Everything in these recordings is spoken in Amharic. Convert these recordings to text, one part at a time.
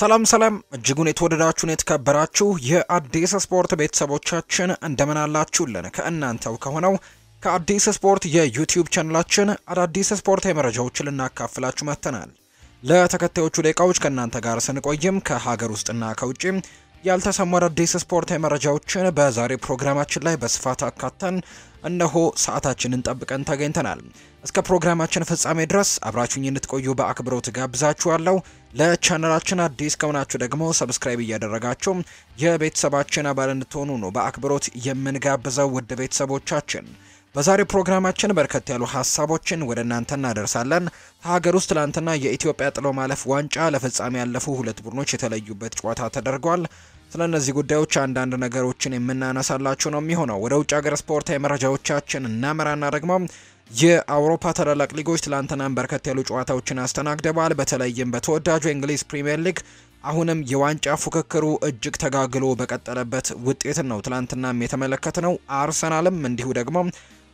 ሰላም ሰላም እጅጉን የተወደዳችሁን የተከበራችሁ የአዲስ ስፖርት ቤተሰቦቻችን እንደምን አላችሁልን? ከእናንተው ከሆነው ከአዲስ ስፖርት የዩቲዩብ ቻናላችን አዳዲስ ስፖርታዊ መረጃዎችን ልናካፍላችሁ መጥተናል። ለተከታዮቹ ደቂቃዎች ከእናንተ ጋር ስንቆይም ከሀገር ውስጥና ከውጭ ያልተሰሙ አዳዲስ ስፖርታዊ መረጃዎችን በዛሬ ፕሮግራማችን ላይ በስፋት አካተን እነሆ ሰዓታችንን ጠብቀን ተገኝተናል። እስከ ፕሮግራማችን ፍጻሜ ድረስ አብራችሁኝ እንድትቆዩ በአክብሮት ጋብዛችኋለሁ። ለቻናላችን አዲስ ከሆናችሁ ደግሞ subscribe እያደረጋችሁ የቤተሰባችን አባል እንድትሆኑ ነው በአክብሮት የምንጋብዘው ውድ ቤተሰቦቻችን። በዛሬ ፕሮግራማችን በርከት ያሉ ሀሳቦችን ወደ እናንተ እናደርሳለን። ከሀገር ውስጥ ትላንትና የኢትዮጵያ ጥሎ ማለፍ ዋንጫ ለፍጻሜ ያለፉ ሁለት ቡድኖች የተለዩበት ጨዋታ ተደርጓል። ስለ እነዚህ ጉዳዮች አንዳንድ ነገሮችን የምናነሳላችሁ ነው የሚሆነው። ወደ ውጭ ሀገር ስፖርታዊ መረጃዎቻችን እናመራና ደግሞ የአውሮፓ ታላላቅ ሊጎች ትላንትናም በርከት ያሉ ጨዋታዎችን አስተናግደዋል። በተለይም በተወዳጁ የእንግሊዝ ፕሪምየር ሊግ አሁንም የዋንጫ ፉክክሩ እጅግ ተጋግሎ በቀጠለበት ውጤትን ነው ትላንትናም የተመለከት ነው። አርሰናልም እንዲሁ ደግሞ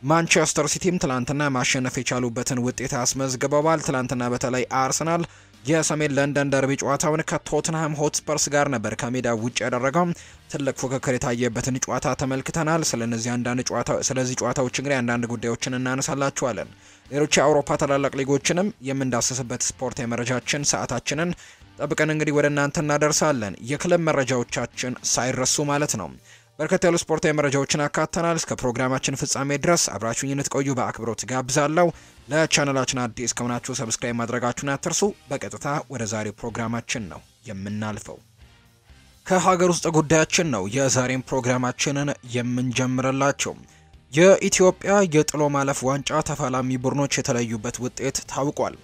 ማንቸስተር ሲቲም ትላንትና ማሸነፍ የቻሉበትን ውጤት አስመዝግበዋል። ትላንትና በተለይ አርሰናል የሰሜን ለንደን ደርቢ ጨዋታውን ከቶትንሃም ሆትስፐርስ ጋር ነበር ከሜዳ ውጭ ያደረገው። ትልቅ ፉክክር የታየበትን ጨዋታ ተመልክተናል። ስለነዚህ አንዳንድ ጨዋታ ስለዚህ ጨዋታዎች እንግዲህ አንዳንድ ጉዳዮችን እናነሳላችኋለን። ሌሎች የአውሮፓ ታላላቅ ሊጎችንም የምንዳስስበት ስፖርት የመረጃችን ሰዓታችንን ጠብቀን እንግዲህ ወደ እናንተ እናደርሳለን። የክለብ መረጃዎቻችን ሳይረሱ ማለት ነው። በርከት ያሉ ስፖርታዊ መረጃዎችን አካተናል። እስከ ፕሮግራማችን ፍጻሜ ድረስ አብራችሁኝ እንድትቆዩ በአክብሮት ጋብዛለሁ። ለቻናላችን አዲስ ከሆናችሁ subscribe ማድረጋችሁን አትርሱ። በቀጥታ ወደ ዛሬው ፕሮግራማችን ነው የምናልፈው። ከሀገር ውስጥ ጉዳያችን ነው የዛሬን ፕሮግራማችንን የምንጀምርላቸው። የኢትዮጵያ የጥሎ ማለፍ ዋንጫ ተፋላሚ ቡድኖች የተለዩበት ውጤት ታውቋል።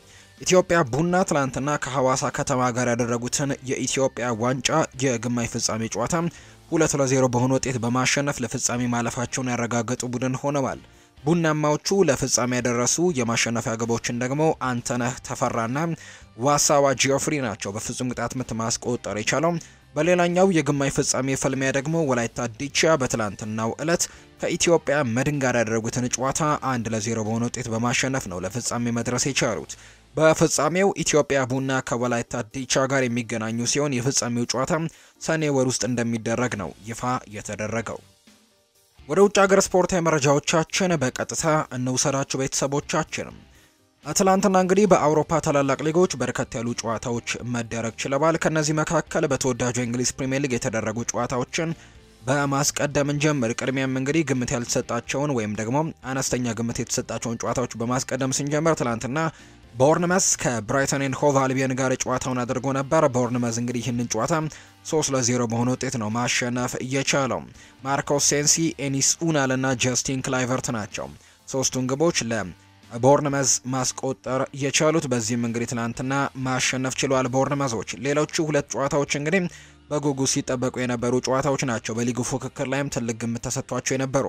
ኢትዮጵያ ቡና ትላንትና ከሐዋሳ ከተማ ጋር ያደረጉትን የኢትዮጵያ ዋንጫ የግማሽ ፍጻሜ ጨዋታ ሁለት ለዜሮ በሆነ ውጤት በማሸነፍ ለፍጻሜ ማለፋቸውን ያረጋገጡ ቡድን ሆነዋል። ቡናማዎቹ ለፍጻሜ ያደረሱ የማሸነፊያ ግቦችን ደግሞ አንተነህ ተፈራና ዋሳዋ ጂኦፍሪ ናቸው በፍጹም ቅጣት ምት ማስቆጠር የቻለው። በሌላኛው የግማሽ ፍጻሜ ፍልሚያ ደግሞ ወላይታ ዲቻ በትላንትናው ዕለት ከኢትዮጵያ መድን ጋር ያደረጉትን ጨዋታ አንድ ለዜሮ በሆነ ውጤት በማሸነፍ ነው ለፍጻሜ መድረስ የቻሉት። በፍጻሜው ኢትዮጵያ ቡና ከወላይታ ዲቻ ጋር የሚገናኙ ሲሆን የፍጻሜው ጨዋታ ሰኔ ወር ውስጥ እንደሚደረግ ነው ይፋ የተደረገው። ወደ ውጭ ሀገር ስፖርታዊ መረጃዎቻችን በቀጥታ እንውሰዳችሁ ቤተሰቦቻችንም። ትላንትና እንግዲህ በአውሮፓ ታላላቅ ሊጎች በርከት ያሉ ጨዋታዎች መደረግ ችለዋል። ከነዚህ መካከል በተወዳጁ የእንግሊዝ ፕሪምየር ሊግ የተደረጉ ጨዋታዎችን በማስቀደም እንጀምር። ቅድሚያም እንግዲህ ግምት ያልተሰጣቸውን ወይም ደግሞ አነስተኛ ግምት የተሰጣቸውን ጨዋታዎች በማስቀደም ስንጀምር ትላንትና ቦርንመስ ከብራይተን ኤንድ ሆቭ አልቢየን ጋር ጨዋታውን አድርጎ ነበር። ቦርንመስ እንግዲህ ይህንን ጨዋታ 3 ለ0 በሆነ ውጤት ነው ማሸነፍ የቻለው። ማርኮስ ሴንሲ፣ ኤኒስ ኡናል እና ጀስቲን ክላይቨርት ናቸው ሶስቱን ግቦች ለቦርንመዝ ማስቆጠር የቻሉት። በዚህም እንግዲህ ትናንትና ማሸነፍ ችሏል ቦርንመዞች። ሌሎቹ ሁለት ጨዋታዎች እንግዲህ በጉጉት ሲጠበቁ የነበሩ ጨዋታዎች ናቸው። በሊጉ ፉክክር ላይም ትልቅ ግምት ተሰጥቷቸው የነበሩ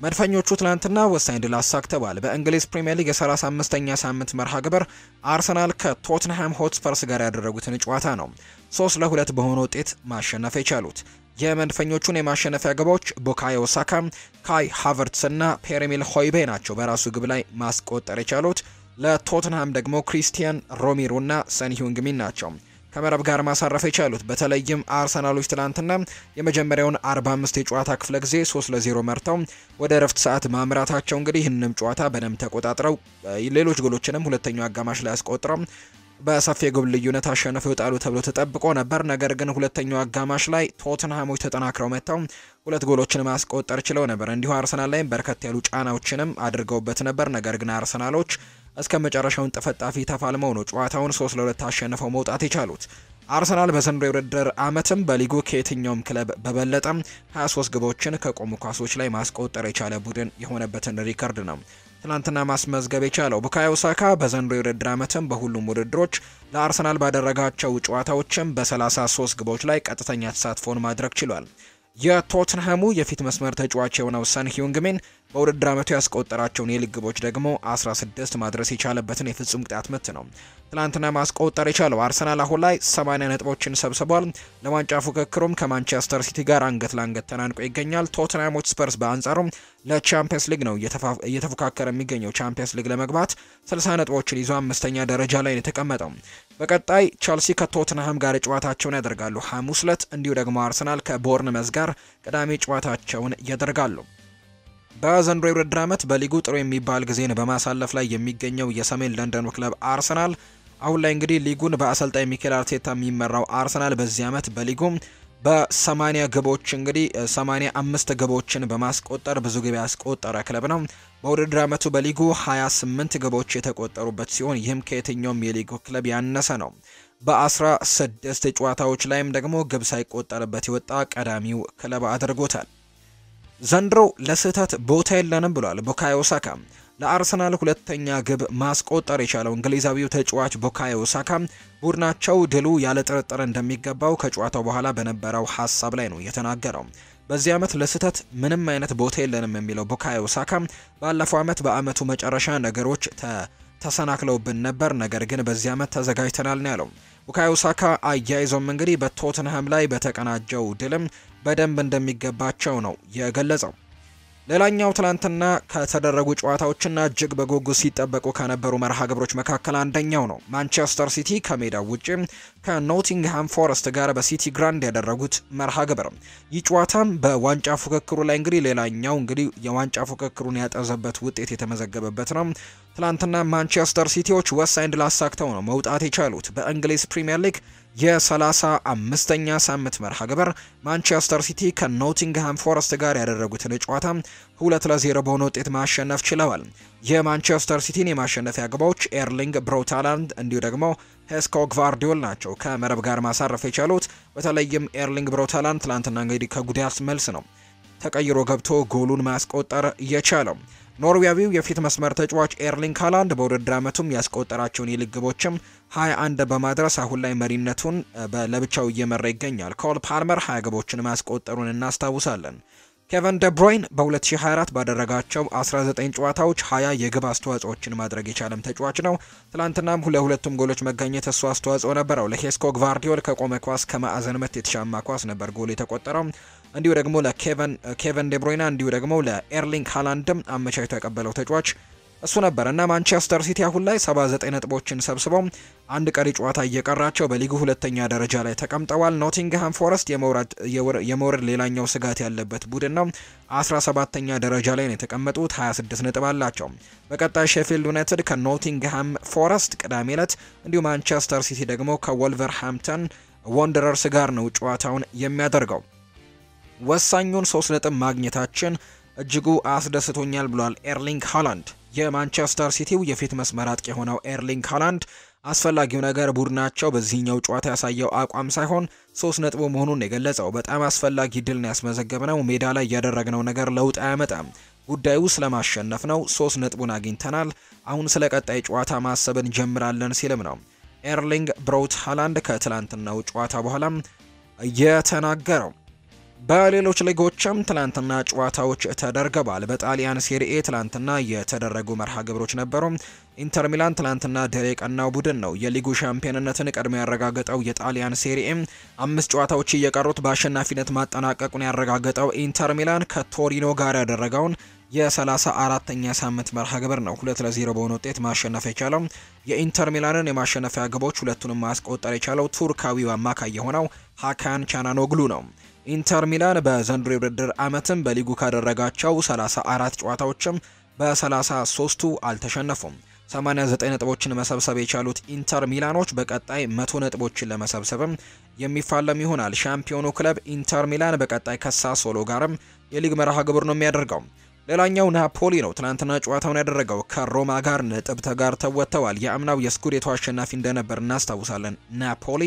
መድፈኞቹ ትናንትና ወሳኝ ድል አሳክተዋል። በእንግሊዝ ፕሪምየር ሊግ የ35ኛ ሳምንት መርሃ ግብር አርሰናል ከቶትንሃም ሆትስፐርስ ጋር ያደረጉትን ጨዋታ ነው ሶስት ለሁለት በሆነ ውጤት ማሸነፍ የቻሉት። የመድፈኞቹን የማሸነፊያ ግቦች ቡካዮ ሳካ፣ ካይ ሃቨርትስ እና ፒዬር ኤሚል ሆይቤ ናቸው በራሱ ግብ ላይ ማስቆጠር የቻሉት። ለቶትንሃም ደግሞ ክሪስቲያን ሮሚሮ እና ሰን ሂዩንግሚን ናቸው ከመረብ ጋር ማሳረፍ የቻሉት በተለይም አርሰናሎች ትላንትና የመጀመሪያውን 45 የጨዋታ ክፍለ ጊዜ 3 ለ0 መርተው ወደ እረፍት ሰዓት ማምራታቸው እንግዲህ ይህንም ጨዋታ በደንብ ተቆጣጥረው ሌሎች ጎሎችንም ሁለተኛው አጋማሽ ላይ አስቆጥረው በሰፊ የግብ ልዩነት አሸንፈው ይወጣሉ ተብሎ ተጠብቆ ነበር። ነገር ግን ሁለተኛው አጋማሽ ላይ ቶትንሃሞች ተጠናክረው መጥተው ሁለት ጎሎችን ማስቆጠር ችለው ነበር። እንዲሁ አርሰናል ላይም በርከት ያሉ ጫናዎችንም አድርገውበት ነበር። ነገር ግን አርሰናሎች እስከ መጨረሻው ጥፍጣፊ ተፋልመው ነው ጨዋታውን 3 ለ2 አሸንፈው መውጣት የቻሉት። አርሰናል በዘንድሮው የውድድር ዓመትም በሊጉ ከየትኛውም ክለብ በበለጠ 23 ግቦችን ከቆሙ ኳሶች ላይ ማስቆጠር የቻለ ቡድን የሆነበትን ሪከርድ ነው ትናንትና ማስመዝገብ የቻለው። ቡካዮ ሳካ በዘንድሮው የውድድር ዓመትም በሁሉም ውድድሮች ለአርሰናል ባደረጋቸው ጨዋታዎችም በ33 ግቦች ላይ ቀጥተኛ ተሳትፎን ማድረግ ችሏል። የቶትንሃሙ የፊት መስመር ተጫዋች የሆነው ሰን ሂዩንግሚን በውድድር ዓመቱ ያስቆጠራቸውን የሊግ ግቦች ደግሞ 16 ማድረስ የቻለበትን የፍጹም ቅጣት ምት ነው ትላንትና ማስቆጠር የቻለው። አርሰናል አሁን ላይ 80 ነጥቦችን ሰብስቧል። ለዋንጫ ፉክክሩም ከማንቸስተር ሲቲ ጋር አንገት ለአንገት ተናንቆ ይገኛል። ቶትንሃም ሆትስፐርስ በአንጻሩም ለቻምፒየንስ ሊግ ነው እየተፎካከረ የሚገኘው። ቻምፒየንስ ሊግ ለመግባት 60 ነጥቦችን ይዞ አምስተኛ ደረጃ ላይ ነው የተቀመጠው። በቀጣይ ቸልሲ ከቶትንሃም ጋር ጨዋታቸውን ያደርጋሉ ሐሙስ ዕለት፣ እንዲሁ ደግሞ አርሰናል ከቦርንመዝ ጋር ቅዳሜ ጨዋታቸውን ያደርጋሉ። በዘንድሮ የውድድር ዓመት በሊጉ ጥሩ የሚባል ጊዜን በማሳለፍ ላይ የሚገኘው የሰሜን ለንደኑ ክለብ አርሰናል አሁን ላይ እንግዲህ ሊጉን በአሰልጣኝ ሚኬል አርቴታ የሚመራው አርሰናል በዚህ ዓመት በሊጉም በ80 ግቦች እንግዲህ 85 ግቦችን በማስቆጠር ብዙ ግብ ያስቆጠረ ክለብ ነው። በውድድር ዓመቱ በሊጉ 28 ግቦች የተቆጠሩበት ሲሆን ይህም ከየትኛውም የሊጉ ክለብ ያነሰ ነው። በ16 ጨዋታዎች ላይም ደግሞ ግብ ሳይቆጠርበት የወጣ ቀዳሚው ክለብ አድርጎታል። ዘንድሮ ለስህተት ቦታ የለንም ብሏል ቡካዮ ሳካ። ለአርሰናል ሁለተኛ ግብ ማስቆጠር የቻለው እንግሊዛዊው ተጫዋች ቡካዮ ሳካ ቡድናቸው ድሉ ያለ ጥርጥር እንደሚገባው ከጨዋታው በኋላ በነበረው ሀሳብ ላይ ነው የተናገረው። በዚህ ዓመት ለስህተት ምንም አይነት ቦታ የለንም የሚለው ቡካዮ ሳካ ባለፈው ዓመት በዓመቱ መጨረሻ ነገሮች ተሰናክለውብን ነበር፣ ነገር ግን በዚህ ዓመት ተዘጋጅተናል ነው ያለው። ቡካዮ ሳካ አያይዞም እንግዲህ በቶትንሃም ላይ በተቀናጀው ድልም በደንብ እንደሚገባቸው ነው የገለጸው። ሌላኛው ትላንትና ከተደረጉ ጨዋታዎችና እጅግ በጉጉት ሲጠበቁ ከነበሩ መርሃ ግብሮች መካከል አንደኛው ነው። ማንቸስተር ሲቲ ከሜዳው ውጭ ከኖቲንግሃም ፎረስት ጋር በሲቲ ግራውንድ ያደረጉት መርሃ ግብር። ይህ ጨዋታም በዋንጫ ፉክክሩ ላይ እንግዲህ ሌላኛው እንግዲህ የዋንጫ ፉክክሩን ያጦዘበት ውጤት የተመዘገበበት ነው። ትላንትና ማንቸስተር ሲቲዎች ወሳኝ ድል አሳክተው ነው መውጣት የቻሉት በእንግሊዝ ፕሪምየር ሊግ የሰላሳ አምስተኛ ሳምንት መርሃ ግብር ማንቸስተር ሲቲ ከኖቲንግሃም ፎረስት ጋር ያደረጉትን ጨዋታ ሁለት ለዜሮ በሆነ ውጤት ማሸነፍ ችለዋል። የማንቸስተር ሲቲን የማሸነፊያ ግቦች ኤርሊንግ ብሮት ሃላንድ እንዲሁ ደግሞ ሄስኮ ግቫርዲዮል ናቸው ከመረብ ጋር ማሳረፍ የቻሉት። በተለይም ኤርሊንግ ብሮት ሃላንድ ትላንትና እንግዲህ ከጉዳት መልስ ነው ተቀይሮ ገብቶ ጎሉን ማስቆጠር የቻለው። ኖርዌያዊው የፊት መስመር ተጫዋች ኤርሊንግ ሃላንድ በውድድር ዓመቱም ያስቆጠራቸውን የሊግ ግቦችም 21 በማድረስ አሁን ላይ መሪነቱን ለብቻው እየመራ ይገኛል። ኮል ፓልመር 20 ግቦችን ማስቆጠሩን እናስታውሳለን። ኬቨን ደብሮይን በ2024 ባደረጋቸው 19 ጨዋታዎች 20 የግብ አስተዋጽኦችን ማድረግ የቻለም ተጫዋች ነው። ትላንትናም ለሁለቱም ጎሎች መገኘት እሱ አስተዋጽኦ ነበረው። ለሄስኮ ግቫርዲዮል ከቆመ ኳስ ከማዕዘን ምት የተሻማ ኳስ ነበር ጎል የተቆጠረው። እንዲሁ ደግሞ ለኬቨን ዴብሮይና እንዲሁ ደግሞ ለኤርሊንግ ሃላንድም አመቻችቶ ያቀበለው ተጫዋች እሱ ነበር እና ማንቸስተር ሲቲ አሁን ላይ 79 ነጥቦችን ሰብስበው አንድ ቀሪ ጨዋታ እየቀራቸው በሊጉ ሁለተኛ ደረጃ ላይ ተቀምጠዋል። ኖቲንግሃም ፎረስት የመውረድ ሌላኛው ስጋት ያለበት ቡድን ነው። 17ተኛ ደረጃ ላይ ነው የተቀመጡት፣ 26 ነጥብ አላቸው። በቀጣይ ሼፊልድ ዩናይትድ ከኖቲንግሃም ፎረስት ቅዳሜ ዕለት እንዲሁ ማንቸስተር ሲቲ ደግሞ ከወልቨርሃምፕተን ወንደረርስ ጋር ነው ጨዋታውን የሚያደርገው። ወሳኙን ሶስት ነጥብ ማግኘታችን እጅጉ አስደስቶኛል ብሏል ኤርሊንግ ሃላንድ። የማንቸስተር ሲቲው የፊት መስመር አጥቂ የሆነው ኤርሊንግ ሃላንድ አስፈላጊው ነገር ቡድናቸው በዚህኛው ጨዋታ ያሳየው አቋም ሳይሆን ሶስት ነጥቡ መሆኑን የገለጸው በጣም አስፈላጊ ድል ነው ያስመዘገብነው። ሜዳ ላይ ያደረግነው ነገር ለውጥ አያመጣም። ጉዳዩ ስለማሸነፍ ነው። ሶስት ነጥቡን አግኝተናል። አሁን ስለ ቀጣይ ጨዋታ ማሰብ እንጀምራለን ሲልም ነው ኤርሊንግ ብሮት ሃላንድ ከትላንትናው ጨዋታ በኋላም የተናገረው። በሌሎች ሊጎችም ትላንትና ጨዋታዎች ተደርገዋል። በጣሊያን ሴሪኤ ትላንትና የተደረጉ መርሃ ግብሮች ነበሩ። ኢንተር ሚላን ትላንትና ድል የቀናው ቡድን ነው። የሊጉ ሻምፒዮንነትን ቀድሞ ያረጋገጠው የጣሊያን ሴሪኤ አምስት ጨዋታዎች እየቀሩት በአሸናፊነት ማጠናቀቁን ያረጋገጠው ኢንተር ሚላን ከቶሪኖ ጋር ያደረገውን የሰላሳ አራተኛ ሳምንት መርሃ ግብር ነው ሁለት ለዜሮ በሆነ ውጤት ማሸነፍ የቻለው። የኢንተር ሚላንን የማሸነፊያ ግቦች ሁለቱንም ማስቆጠር የቻለው ቱርካዊው አማካይ የሆነው ሀካን ቻልሃኖግሉ ነው። ኢንተር ሚላን በዘንድሮ የውድድር ዓመትም በሊጉ ካደረጋቸው 34 ጨዋታዎችም በ33ቱ አልተሸነፉም። 89 ነጥቦችን መሰብሰብ የቻሉት ኢንተር ሚላኖች በቀጣይ መቶ ነጥቦችን ለመሰብሰብም የሚፋለም ይሆናል። ሻምፒዮኑ ክለብ ኢንተር ሚላን በቀጣይ ከሳሶሎ ጋርም የሊግ መርሃ ግብር ነው የሚያደርገው። ሌላኛው ናፖሊ ነው። ትናንትና ጨዋታውን ያደረገው ከሮማ ጋር ነጥብ ተጋርተው ወጥተዋል። የአምናው የስኩዴቶ አሸናፊ እንደነበር እናስታውሳለን። ናፖሊ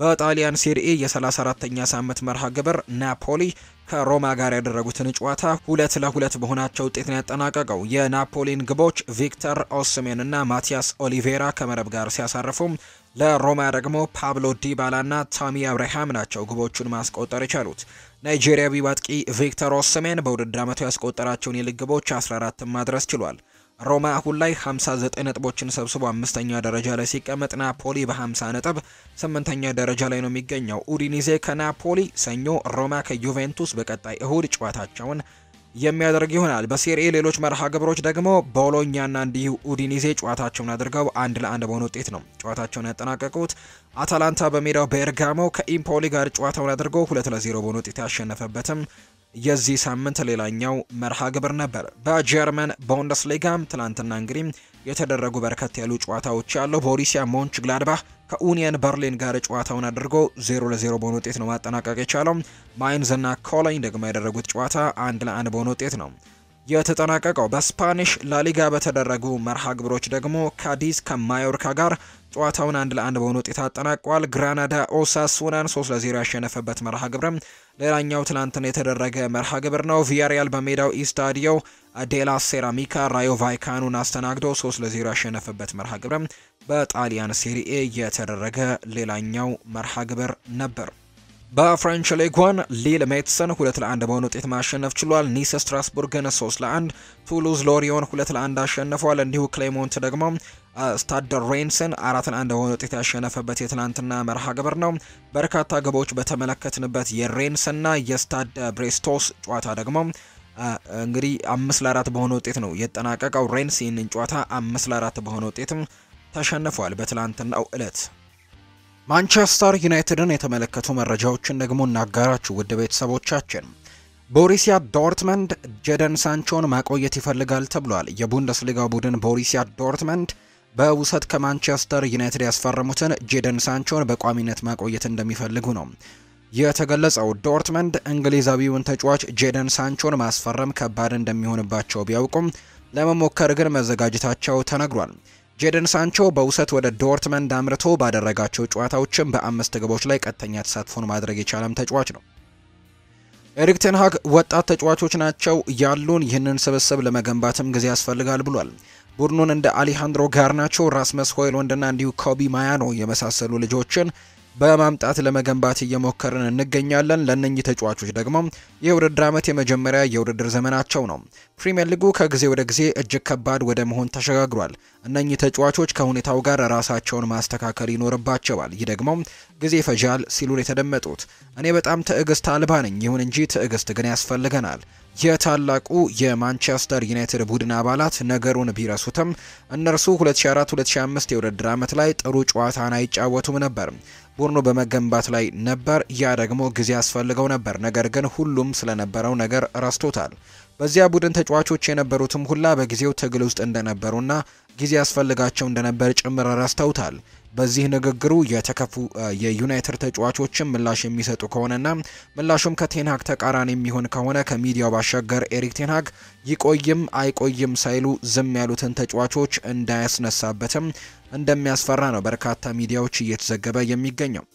በጣሊያን ሴሪኤ የ34ተኛ ሳምንት መርሃ ግብር ናፖሊ ከሮማ ጋር ያደረጉትን ጨዋታ ሁለት ለሁለት በሆናቸው ውጤት ነው ያጠናቀቀው። የናፖሊን ግቦች ቪክተር ኦስሜን እና ማቲያስ ኦሊቬራ ከመረብ ጋር ሲያሳርፉም ለሮማ ደግሞ ፓውሎ ዲባላ እና ታሚ አብርሃም ናቸው ግቦቹን ማስቆጠር የቻሉት። ናይጄሪያዊ አጥቂ ቪክተር ኦስሜን በውድድር ዓመቱ ያስቆጠራቸውን የሊግ ግቦች 14 ማድረስ ችሏል። ሮማ አሁን ላይ 59 ነጥቦችን ሰብስቦ አምስተኛ ደረጃ ላይ ሲቀመጥ ናፖሊ በ50 ነጥብ ስምንተኛ ደረጃ ላይ ነው የሚገኘው። ኡዲኒዜ ከናፖሊ ሰኞ፣ ሮማ ከዩቬንቱስ በቀጣይ እሁድ ጨዋታቸውን የሚያደርግ ይሆናል። በሴሪኤ ሌሎች መርሃ ግብሮች ደግሞ ቦሎኛና እንዲሁ ኡዲኒዜ ጨዋታቸውን አድርገው አንድ ለአንድ በሆነ ውጤት ነው ጨዋታቸውን ያጠናቀቁት። አታላንታ በሜዳው ቤርጋሞ ከኢምፖሊ ጋር ጨዋታውን አድርገው ሁለት ለዜሮ በሆነ ውጤት ያሸነፈበትም የዚህ ሳምንት ሌላኛው መርሃ ግብር ነበር። በጀርመን ቡንደስሊጋም ትናንትና እንግዲህ የተደረጉ በርከት ያሉ ጨዋታዎች ያለው ቦሩሲያ ሞንች ግላድባህ ከኡኒየን በርሊን ጋር ጨዋታውን አድርጎ ዜሮ ለዜሮ በሆነ ውጤት ነው ማጠናቀቅ የቻለው። ማይንዝ እና ኮሎኝ ደግሞ ያደረጉት ጨዋታ አንድ ለአንድ በሆነ ውጤት ነው የተጠናቀቀው። በ Spanish ላሊጋ በተደረጉ መርሃ ግብሮች ደግሞ ካዲዝ ከማዮርካ ጋር ጨዋታውን አንድ ለአንድ በሆነ ውጤት አጠናቋል። ግራናዳ ኦሳሱናን 3 ለ0 ያሸነፈበት መርሃ ግብርም ሌላኛው ትላንትና የተደረገ መርሃ ግብር ነው። ቪያሪያል በሜዳው ኢስታዲዮ ዴላ ሴራሚካ ራዮ ቫይካኖን አስተናግዶ 3 ለ0 ያሸነፈበት መርሃ ግብርም በጣሊያን ሴሪኤ የተደረገ ሌላኛው መርሃ ግብር ነበር። በ French ሊግ ዋን ሊል ሜትዝን ሁለት ለአንድ በሆነ ውጤት ማሸነፍ ችሏል። ኒስ ስትራስቡርግን ሶስት ለአንድ፣ ቱሉዝ ሎሪዮን ሁለት ለአንድ አሸንፏል። እንዲሁ ክሌርሞንት ደግሞ ስታድ ሬንስን አራት ለአንድ በሆነ ውጤት ያሸነፈበት የትናንትና መርሃ ግብር ነው። በርካታ ግቦች በተመለከትንበት የሬንስና የስታድ ብሬስቶይስ ጨዋታ ደግሞ እንግዲህ አምስት ለአራት በሆነ ውጤት ነው የተጠናቀቀው። ሬንስ ይህንን ጨዋታ አምስት ለአራት በሆነ ውጤትም ተሸንፏል በትላንትናው እለት። ማንቸስተር ዩናይትድን የተመለከቱ መረጃዎችን ደግሞ እናጋራችሁ ውድ ቤተሰቦቻችን። ቦሪሲያ ዶርትመንድ ጀደን ሳንቾን ማቆየት ይፈልጋል ተብሏል። የቡንደስሊጋ ቡድን ቦሪሲያ ዶርትመንድ በውሰት ከማንቸስተር ዩናይትድ ያስፈረሙትን ጄደን ሳንቾን በቋሚነት ማቆየት እንደሚፈልጉ ነው የተገለጸው። ዶርትመንድ እንግሊዛዊውን ተጫዋች ጄደን ሳንቾን ማስፈረም ከባድ እንደሚሆንባቸው ቢያውቁም ለመሞከር ግን መዘጋጀታቸው ተነግሯል። ጄደን ሳንቾ በውሰት ወደ ዶርትመንድ አምርቶ ባደረጋቸው ጨዋታዎችም በአምስት ግቦች ላይ ቀጥተኛ ተሳትፎን ማድረግ የቻለም ተጫዋች ነው። ኤሪክ ቴንሃግ ወጣት ተጫዋቾች ናቸው ያሉን፣ ይህንን ስብስብ ለመገንባትም ጊዜ ያስፈልጋል ብሏል። ቡድኑን እንደ አሊሃንድሮ ጋርናቾ፣ ራስመስ ሆይሉንድና እንዲሁ ኮቢ ማያኖ የመሳሰሉ ልጆችን በማምጣት ለመገንባት እየሞከርን እንገኛለን። ለእነኚህ ተጫዋቾች ደግሞ የውድድር ዓመት የመጀመሪያ የውድድር ዘመናቸው ነው። ፕሪምየር ሊጉ ከጊዜ ወደ ጊዜ እጅግ ከባድ ወደ መሆን ተሸጋግሯል። እነኚህ ተጫዋቾች ከሁኔታው ጋር ራሳቸውን ማስተካከል ይኖርባቸዋል። ይህ ደግሞ ጊዜ ይፈጃል ሲሉን የተደመጡት እኔ በጣም ትዕግስት አልባ ነኝ። ይሁን እንጂ ትዕግስት ግን ያስፈልገናል። የታላቁ የማንቸስተር ዩናይትድ ቡድን አባላት ነገሩን ቢረሱትም እነርሱ 2004-2005 የውድድር ዓመት ላይ ጥሩ ጨዋታን አይጫወቱም ነበር። ቡድኑ በመገንባት ላይ ነበር። ያ ደግሞ ጊዜ ያስፈልገው ነበር። ነገር ግን ሁሉም ስለነበረው ነገር ረስቶታል። በዚያ ቡድን ተጫዋቾች የነበሩትም ሁላ በጊዜው ትግል ውስጥ እንደነበሩና ጊዜ ያስፈልጋቸው እንደነበር ጭምር ረስተውታል። በዚህ ንግግሩ የተከፉ የዩናይትድ ተጫዋቾችም ምላሽ የሚሰጡ ከሆነና ምላሹም ከቴንሃግ ተቃራኒ የሚሆን ከሆነ ከሚዲያው ባሻገር ኤሪክ ቴንሃግ ይቆይም አይቆይም ሳይሉ ዝም ያሉትን ተጫዋቾች እንዳያስነሳበትም እንደሚያስፈራ ነው በርካታ ሚዲያዎች እየተዘገበ የሚገኘው።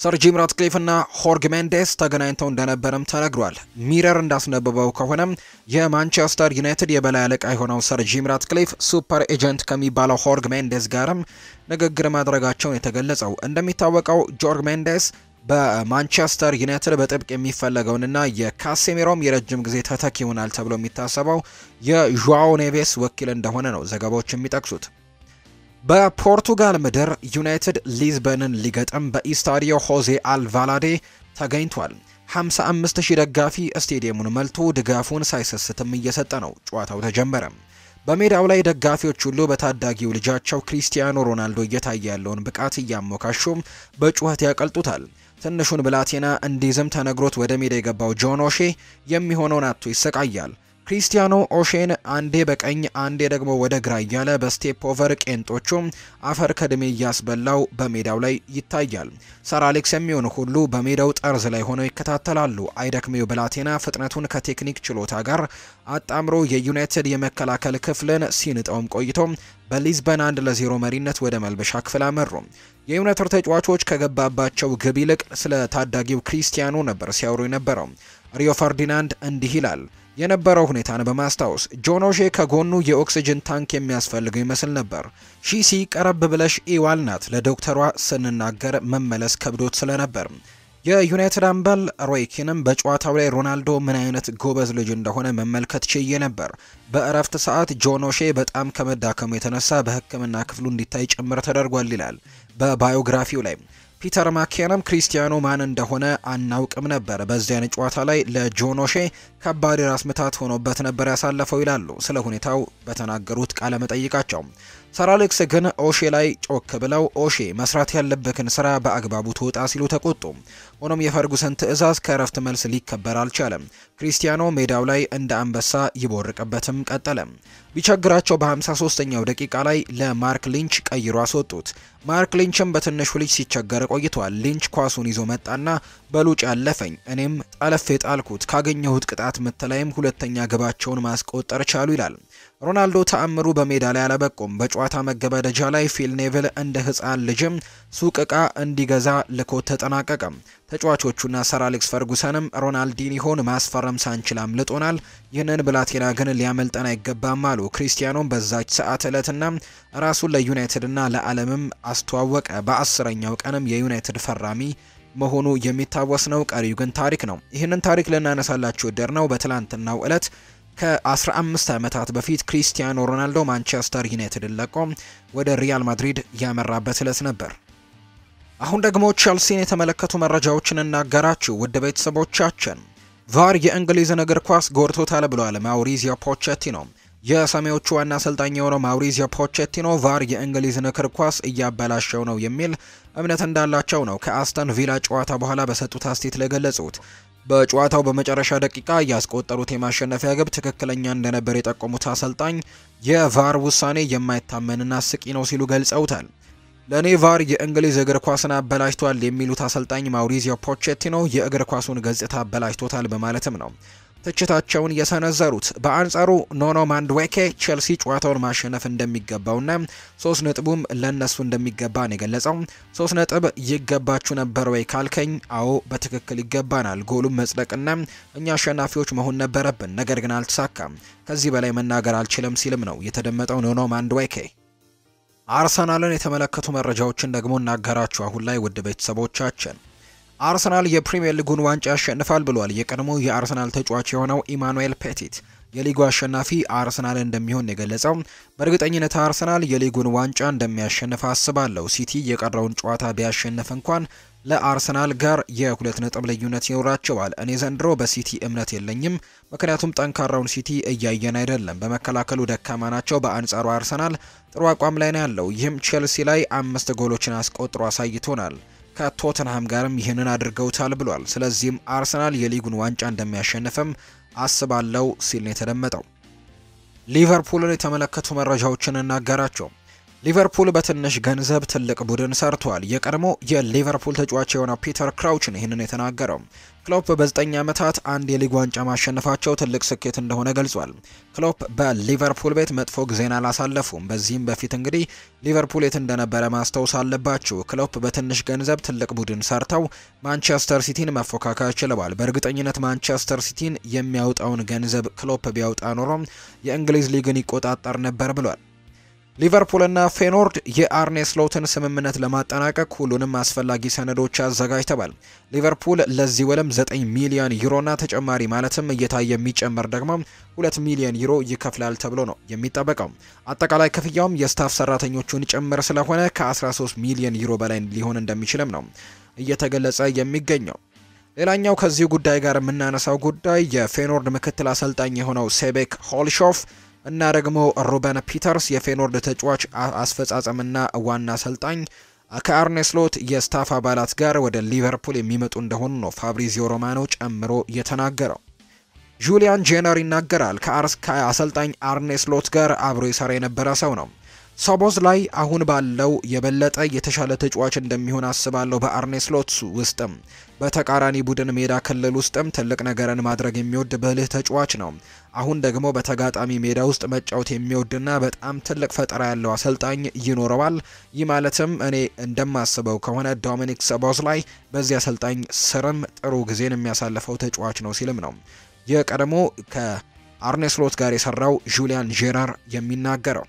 ሰር ጂም ራትክሊፍ እና ሆርግ ሜንዴስ ተገናኝተው እንደነበረም ተነግሯል። ሚረር እንዳስነበበው ከሆነም የማንቸስተር ዩናይትድ የበላይ አለቃ የሆነው ሰር ጂም ራትክሊፍ super agent ከሚባለው ሆርግ ሜንዴስ ጋርም ንግግር ማድረጋቸውን የተገለጸው። እንደሚታወቀው ጆርግ ሜንዴስ በማንቸስተር ዩናይትድ በጥብቅ የሚፈለገውንና የካሴሜሮም የረጅም ጊዜ ተተኪ ይሆናል ተብሎ የሚታሰበው የዡዋኦ ኔቬስ ወኪል እንደሆነ ነው ዘገባዎች የሚጠቅሱት። በፖርቱጋል ምድር ዩናይትድ ሊዝበንን ሊገጥም በኢስታዲዮ ሆዜ አልቫላዴ ተገኝቷል። 55 ሺህ ደጋፊ ስቴዲየሙን መልቶ ድጋፉን ሳይሰስትም እየሰጠ ነው። ጨዋታው ተጀመረ። በሜዳው ላይ ደጋፊዎች ሁሉ በታዳጊው ልጃቸው ክሪስቲያኖ ሮናልዶ እየታየ ያለውን ብቃት እያሞካሹም በጩኸት ያቀልጡታል። ትንሹን ብላቴና እንዲይዝም ተነግሮት ወደ ሜዳ የገባው ጆን ኦሼ የሚሆነውን አጥቶ ይሰቃያል። ክሪስቲያኖ ኦሼን አንዴ በቀኝ አንዴ ደግሞ ወደ ግራ እያለ በ step over ቄንጦቹም አፈር ከድሜ እያስበላው በሜዳው ላይ ይታያል። ሰር አሌክስ የሚሆነውን ሁሉ በሜዳው ጠርዝ ላይ ሆነው ይከታተላሉ። አይደክሜው ብላቴና ፍጥነቱን ከቴክኒክ ችሎታ ጋር አጣምሮ የዩናይትድ የመከላከል ክፍልን ሲንጠውም ቆይቶ በሊዝበን አንድ ለዜሮ መሪነት ወደ መልበሻ ክፍል አመሩ። የዩናይትድ ተጫዋቾች ከገባባቸው ግብ ይልቅ ስለ ታዳጊው ክሪስቲያኖ ነበር ሲያወሩ የነበረው። ሪዮ ፈርዲናንድ እንዲህ ይላል የነበረው ሁኔታን በማስታወስ ጆኖሼ ከጎኑ የኦክሲጅን ታንክ የሚያስፈልገው ይመስል ነበር። ሺሲ ቀረብ ብለሽ ኢዋል ናት ለዶክተሯ ስንናገር መመለስ ከብዶት ስለነበር የዩናይትድ አምበል ሮይ ኪንም በጨዋታው ላይ ሮናልዶ ምን አይነት ጎበዝ ልጅ እንደሆነ መመልከት ችዬ ነበር። በእረፍት ሰዓት ጆኖሼ በጣም ከመዳከሙ የተነሳ በሕክምና ክፍሉ እንዲታይ ጭምር ተደርጓል ይላል በባዮግራፊው ላይ። ፒተር ማኬንም ክሪስቲያኖ ማን እንደሆነ አናውቅም ነበር። በዚያን ጨዋታ ላይ ለጆኖሼ ከባድ ራስ ምታት ሆኖበት ነበር ያሳለፈው ይላሉ ስለ ሁኔታው በተናገሩት ቃለ መጠይቃቸው። ሰር አሌክስ ግን ኦሼ ላይ ጮክ ብለው ኦሼ መስራት ያለበትን ስራ በአግባቡ ተወጣ ሲሉ ተቆጡ። ሆኖም የፈርጉሰን ትዕዛዝ ከእረፍት መልስ ሊከበር አልቻለም። ክሪስቲያኖ ሜዳው ላይ እንደ አንበሳ ይቦርቅበትም ቀጠለ። ቢቸግራቸው በ53ኛው ደቂቃ ላይ ለማርክ ሊንች ቀይሮ አስወጡት። ማርክ ሊንችም በትንሹ ልጅ ሲቸገር ቆይቷል። ሊንች ኳሱን ይዞ መጣና በሎጬ አለፈኝ፣ እኔም ጠልፌ ጣልኩት። ካገኘሁት ቅጣት ምት ላይም ሁለተኛ ግባቸውን ማስቆጠር ቻሉ ይላል። ሮናልዶ ተአምሩ በሜዳ ላይ አላበቃም። በጨዋታ መገባደጃ ላይ ፊል ኔቭል እንደ ሕፃን ልጅም ሱቅ ዕቃ እንዲገዛ ልኮት ተጠናቀቀ። ተጫዋቾቹና ሰር አሌክስ ፈርጉሰንም ሮናልዲኒሆን ማስፈረም ሳንችል አምልጦናል፣ ይህንን ብላቴና ግን ሊያመልጠን አይገባም አሉ። ክሪስቲያኖም በዛች ሰዓት ዕለትና ራሱን ለዩናይትድና ለዓለምም አስተዋወቀ። በአስረኛው ቀንም የዩናይትድ ፈራሚ መሆኑ የሚታወስ ነው። ቀሪው ግን ታሪክ ነው። ይህንን ታሪክ ልናነሳላችሁ ወደን ነው። በትላንትናው ዕለት ከ15 ዓመታት በፊት ክሪስቲያኖ ሮናልዶ ማንቸስተር ዩናይትድን ለቆ ወደ ሪያል ማድሪድ ያመራበት ዕለት ነበር። አሁን ደግሞ ቸልሲን የተመለከቱ መረጃዎችን እናጋራችሁ ውድ ቤተሰቦቻችን። ቫር የእንግሊዝን እግር ኳስ ጎድቶታል ብሏል ማውሪዚዮ ፖቼቲኖ። የሰማያዊዎቹ ዋና አሰልጣኝ የሆነው ማውሪዚዮ ፖቼቲኖ ቫር የእንግሊዝን እግር ኳስ እያበላሸው ነው የሚል እምነት እንዳላቸው ነው ከአስተን ቪላ ጨዋታ በኋላ በሰጡት አስተያየት የገለጹት። በጨዋታው በመጨረሻ ደቂቃ ያስቆጠሩት የማሸነፊያ ግብ ትክክለኛ እንደነበር የጠቆሙት አሰልጣኝ የቫር ውሳኔ የማይታመንና አስቂኝ ነው ሲሉ ገልጸውታል። ለእኔ ቫር የእንግሊዝ እግር ኳስን አበላሽቷል የሚሉት አሰልጣኝ ማውሪዚዮ ፖቼቲኖ የእግር ኳሱን ገጽታ አበላሽቶታል በማለትም ነው ትችታቸውን የሰነዘሩት። በአንጻሩ ኖኖ ማንድዌኬ ቼልሲ ጨዋታውን ማሸነፍ እንደሚገባውና ሶስት ነጥቡም ለነሱ እንደሚገባ ነው የገለጸው። ሶስት ነጥብ ይገባችሁ ነበር ወይ ካልከኝ፣ አዎ በትክክል ይገባናል። ጎሉም መጽደቅና እኛ አሸናፊዎች መሆን ነበረብን፣ ነገር ግን አልተሳካም። ከዚህ በላይ መናገር አልችልም ሲልም ነው የተደመጠው ኖኖ ማንድዌኬ። አርሰናልን የተመለከቱ መረጃዎችን ደግሞ እናገራችሁ አሁን ላይ ውድ ቤተሰቦቻችን አርሰናል የፕሪሚየር ሊጉን ዋንጫ ያሸንፋል ብሏል። የቀድሞ የአርሰናል ተጫዋች የሆነው ኢማኑኤል ፔቲት የሊጉ አሸናፊ አርሰናል እንደሚሆን የገለጸው በእርግጠኝነት አርሰናል የሊጉን ዋንጫ እንደሚያሸንፍ አስባለሁ። ሲቲ የቀረውን ጨዋታ ቢያሸንፍ እንኳን ከአርሰናል ጋር የሁለት ነጥብ ልዩነት ይኖራቸዋል። እኔ ዘንድሮ በሲቲ እምነት የለኝም፣ ምክንያቱም ጠንካራውን ሲቲ እያየን አይደለም። በመከላከሉ ደካማ ናቸው። በአንጻሩ አርሰናል ጥሩ አቋም ላይ ነው ያለው። ይህም ቼልሲ ላይ አምስት ጎሎችን አስቆጥሮ አሳይቶናል። ከቶተንሃም ጋርም ይህንን አድርገውታል ብሏል። ስለዚህም አርሰናል የሊጉን ዋንጫ እንደሚያሸንፍም አስባለው ሲል ነው የተደመጠው። ሊቨርፑልን የተመለከቱ መረጃዎችን እናጋራችሁ። ሊቨርፑል በትንሽ ገንዘብ ትልቅ ቡድን ሰርቷል። የቀድሞ የሊቨርፑል ተጫዋች የሆነው ፒተር ክራውች ነው ይህንን የተናገረው። ክሎፕ በዘጠኝ ዓመታት አንድ የሊግ ዋንጫ ማሸነፋቸው ትልቅ ስኬት እንደሆነ ገልጿል። ክሎፕ በሊቨርፑል ቤት መጥፎ ጊዜን አላሳለፉም። በዚህም በፊት እንግዲህ ሊቨርፑል የት እንደነበረ ማስታወስ አለባችሁ። ክሎፕ በትንሽ ገንዘብ ትልቅ ቡድን ሰርተው ማንቸስተር ሲቲን መፎካከር ችለዋል። በእርግጠኝነት ማንቸስተር ሲቲን የሚያወጣውን ገንዘብ ክሎፕ ቢያወጣ ኖሮ የእንግሊዝ ሊግን ይቆጣጠር ነበር ብሏል። ሊቨርፑልና ፌኖርድ የአርኔ ስሎትን ስምምነት ለማጠናቀቅ ሁሉንም አስፈላጊ ሰነዶች አዘጋጅተዋል። ሊቨርፑል ለዚህ ውልም 9 ሚሊዮን ዩሮና ተጨማሪ ማለትም እየታየ የሚጨመር ደግሞ 2 ሚሊዮን ዩሮ ይከፍላል ተብሎ ነው የሚጠበቀው። አጠቃላይ ክፍያውም የ staff ሰራተኞቹን ጭምር ስለሆነ ከ13 ሚሊዮን ዩሮ በላይ ሊሆን እንደሚችልም ነው እየተገለጸ የሚገኘው። ሌላኛው ከዚህ ጉዳይ ጋር የምናነሳው ጉዳይ የፌኖርድ ምክትል አሰልጣኝ የሆነው ሲፕኬ ሁልሾፍ እና ደግሞ ሩበን ፒተርስ የፌኖርድ ተጫዋች አፈጻጸምና ዋና አሰልጣኝ ከአርኔ ስሎት የ staff አባላት ጋር ወደ ሊቨርፑል የሚመጡ እንደሆኑ ነው ፋብሪዚዮ ሮማኖ ጨምሮ የተናገረው። ጁሊያን ጄነር ይናገራል። ከአሰልጣኝ አርኔ ስሎት ጋር አብሮ የሰራ የነበረ ሰው ነው። ሶቦዝላይ አሁን ባለው የበለጠ የተሻለ ተጫዋች እንደሚሆን አስባለሁ። በአርኔ ስሎት ውስጥም በተቃራኒ ቡድን ሜዳ ክልል ውስጥም ትልቅ ነገርን ማድረግ የሚወድ ብልህ ተጫዋች ነው። አሁን ደግሞ በተጋጣሚ ሜዳ ውስጥ መጫወት የሚወድና በጣም ትልቅ ፈጠራ ያለው አሰልጣኝ ይኖረዋል። ይህ ማለትም እኔ እንደማስበው ከሆነ ዶሚኒክ ሶቦዝላይ በዚህ አሰልጣኝ ስርም ጥሩ ጊዜን የሚያሳልፈው ተጫዋች ነው ሲልም ነው የቀድሞ ከአርኔ ስሎት ጋር የሰራው ጁሊያን ጄነር የሚናገረው።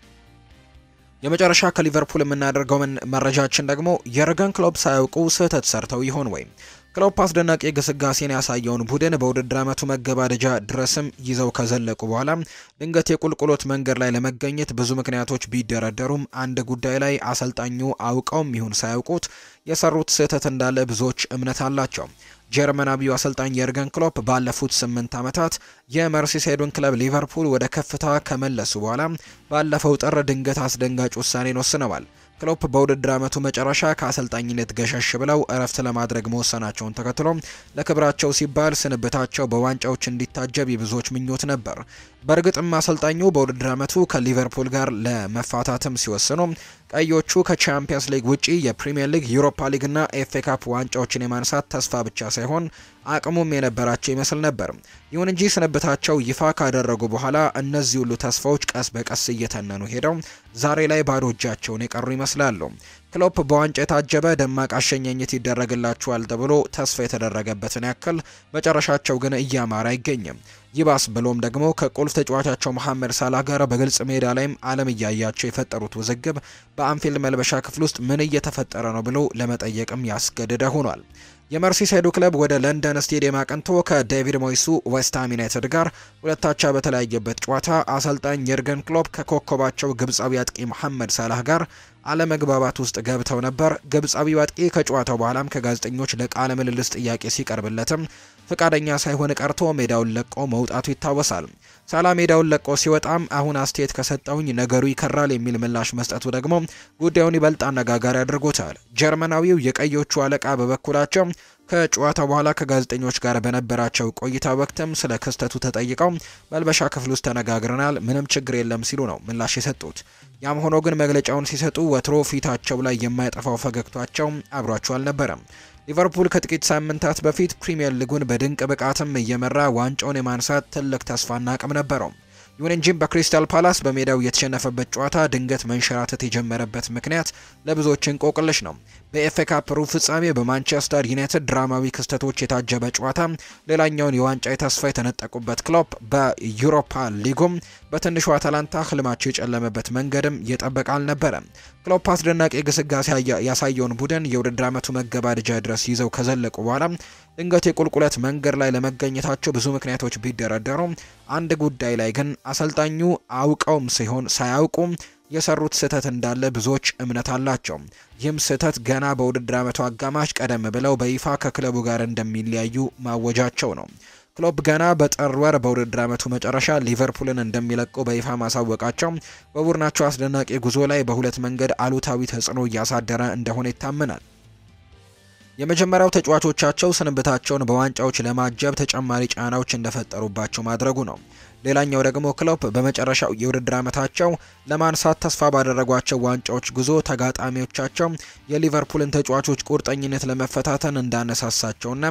የመጨረሻ ከሊቨርፑል የምናደርገው መረጃችን ደግሞ የርገን ክሎፕ ሳያውቁ ስህተት ሰርተው ይሆን ወይም ክሎፕ አስደናቂ ግስጋሴን ያሳየውን ቡድን በውድድር ዓመቱ መገባደጃ ድረስም ይዘው ከዘለቁ በኋላ ድንገት የቁልቁለት መንገድ ላይ ለመገኘት ብዙ ምክንያቶች ቢደረደሩም አንድ ጉዳይ ላይ አሰልጣኙ አውቀውም ይሁን ሳያውቁት የሰሩት ስህተት እንዳለ ብዙዎች እምነት አላቸው። ጀርመናዊው አሰልጣኝ የርገን ክሎፕ ባለፉት ስምንት ዓመታት የመርሲሳይዱን ክለብ ሊቨርፑል ወደ ከፍታ ከመለሱ በኋላ ባለፈው ጥር ድንገት አስደንጋጭ ውሳኔን ወስነዋል። ክሎፕ በውድድር ዓመቱ መጨረሻ ከአሰልጣኝነት ገሸሽ ብለው እረፍት ለማድረግ መወሰናቸውን ተከትሎ ለክብራቸው ሲባል ስንብታቸው በዋንጫዎች እንዲታጀብ የብዙዎች ምኞት ነበር። በእርግጥም አሰልጣኙ በውድድር ዓመቱ ከሊቨርፑል ጋር ለመፋታትም ሲወስኑ ቀዮቹ ከቻምፒየንስ ሊግ ውጪ የፕሪምየር ሊግ፣ ዩሮፓ ሊግ እና ኤፍኤ ካፕ ዋንጫዎችን የማንሳት ተስፋ ብቻ ሳይሆን አቅሙም የነበራቸው ይመስል ነበር። ይሁን እንጂ ስንብታቸው ይፋ ካደረጉ በኋላ እነዚህ ሁሉ ተስፋዎች ቀስ በቀስ እየተነኑ ሄደው ዛሬ ላይ ባዶ እጃቸውን የቀሩ ይመስላሉ። ክሎፕ በዋንጫ የታጀበ ደማቅ አሸኛኘት ይደረግላቸዋል ተብሎ ተስፋ የተደረገበትን ያክል መጨረሻቸው ግን እያማረ አይገኝም። ይባስ ብሎም ደግሞ ከቁልፍ ተጫዋቻቸው መሐመድ ሳላህ ጋር በግልጽ ሜዳ ላይም ዓለም እያያቸው የፈጠሩት ውዝግብ በአንፊልድ መልበሻ ክፍል ውስጥ ምን እየተፈጠረ ነው ብሎ ለመጠየቅም ያስገደደ ሆኗል። የመርሲሳይዱ ክለብ ወደ ለንደን ስቴዲየም አቅንቶ ከዴቪድ ሞይሱ ዌስትሃም ዩናይትድ ጋር ሁለት አቻ በተለያየበት ጨዋታ አሰልጣኝ የርገን ክሎፕ ከኮከባቸው ግብፃዊ አጥቂ መሐመድ ሳላህ ጋር አለመግባባት ውስጥ ገብተው ነበር። ግብፃዊው አጥቂ ከጨዋታው በኋላም ከጋዜጠኞች ለቃለ ምልልስ ጥያቄ ሲቀርብለትም ፈቃደኛ ሳይሆን ቀርቶ ሜዳውን ለቆ መውጣቱ ይታወሳል። ሳላ ሜዳውን ለቆ ሲወጣም አሁን አስተያየት ከሰጠውኝ ነገሩ ይከራል የሚል ምላሽ መስጠቱ ደግሞ ጉዳዩን ይበልጥ አነጋጋሪ አድርጎታል። ጀርመናዊው የቀዮቹ አለቃ በበኩላቸው ከጨዋታ በኋላ ከጋዜጠኞች ጋር በነበራቸው ቆይታ ወቅትም ስለ ክስተቱ ተጠይቀው መልበሻ ክፍል ውስጥ ተነጋግረናል፣ ምንም ችግር የለም ሲሉ ነው ምላሽ የሰጡት። ያም ሆኖ ግን መግለጫውን ሲሰጡ ወትሮ ፊታቸው ላይ የማይጠፋው ፈገግቷቸው አብሯቸው አልነበረም። ሊቨርፑል ከጥቂት ሳምንታት በፊት ፕሪምየር ሊጉን በድንቅ ብቃትም እየመራ ዋንጫውን የማንሳት ትልቅ ተስፋና አቅም ነበረው። ይሁን እንጂ በክሪስታል ፓላስ በሜዳው የተሸነፈበት ጨዋታ ድንገት መንሸራተት የጀመረበት ምክንያት ለብዙዎች እንቆቅልሽ ነው። በኤፍኤ ካፕ ሩብ ፍጻሜ በማንቸስተር ዩናይትድ ድራማዊ ክስተቶች የታጀበ ጨዋታ ሌላኛውን የዋንጫ ተስፋ የተነጠቁበት ክሎፕ በዩሮፓ ሊጉም በትንሹ አታላንታ ህልማቸው የጨለመበት መንገድም እየጠበቀ አልነበረም። ክሎፕ አስደናቂ ግስጋሴ ያሳየውን ቡድን የውድድር ዓመቱ መገባደጃ ድረስ ይዘው ከዘለቁ በኋላ ድንገት የቁልቁለት መንገድ ላይ ለመገኘታቸው ብዙ ምክንያቶች ቢደረደሩ አንድ ጉዳይ ላይ ግን አሰልጣኙ አውቀውም ሲሆን ሳያውቁም የሰሩት ስህተት እንዳለ ብዙዎች እምነት አላቸው። ይህም ስህተት ገና በውድድር ዓመቱ አጋማሽ ቀደም ብለው በይፋ ከክለቡ ጋር እንደሚለያዩ ማወጃቸው ነው። ክሎፕ ገና በጥር ወር በውድድር ዓመቱ መጨረሻ ሊቨርፑልን እንደሚለቁ በይፋ ማሳወቃቸው በቡድናቸው አስደናቂ ጉዞ ላይ በሁለት መንገድ አሉታዊ ተጽዕኖ እያሳደረ እንደሆነ ይታመናል። የመጀመሪያው ተጫዋቾቻቸው ስንብታቸውን በዋንጫዎች ለማጀብ ተጨማሪ ጫናዎች እንደፈጠሩባቸው ማድረጉ ነው። ሌላኛው ደግሞ ክሎፕ በመጨረሻው የውድድር ዓመታቸው ለማንሳት ተስፋ ባደረጓቸው ዋንጫዎች ጉዞ ተጋጣሚዎቻቸው የሊቨርፑልን ተጫዋቾች ቁርጠኝነት ለመፈታተን እንዳነሳሳቸውና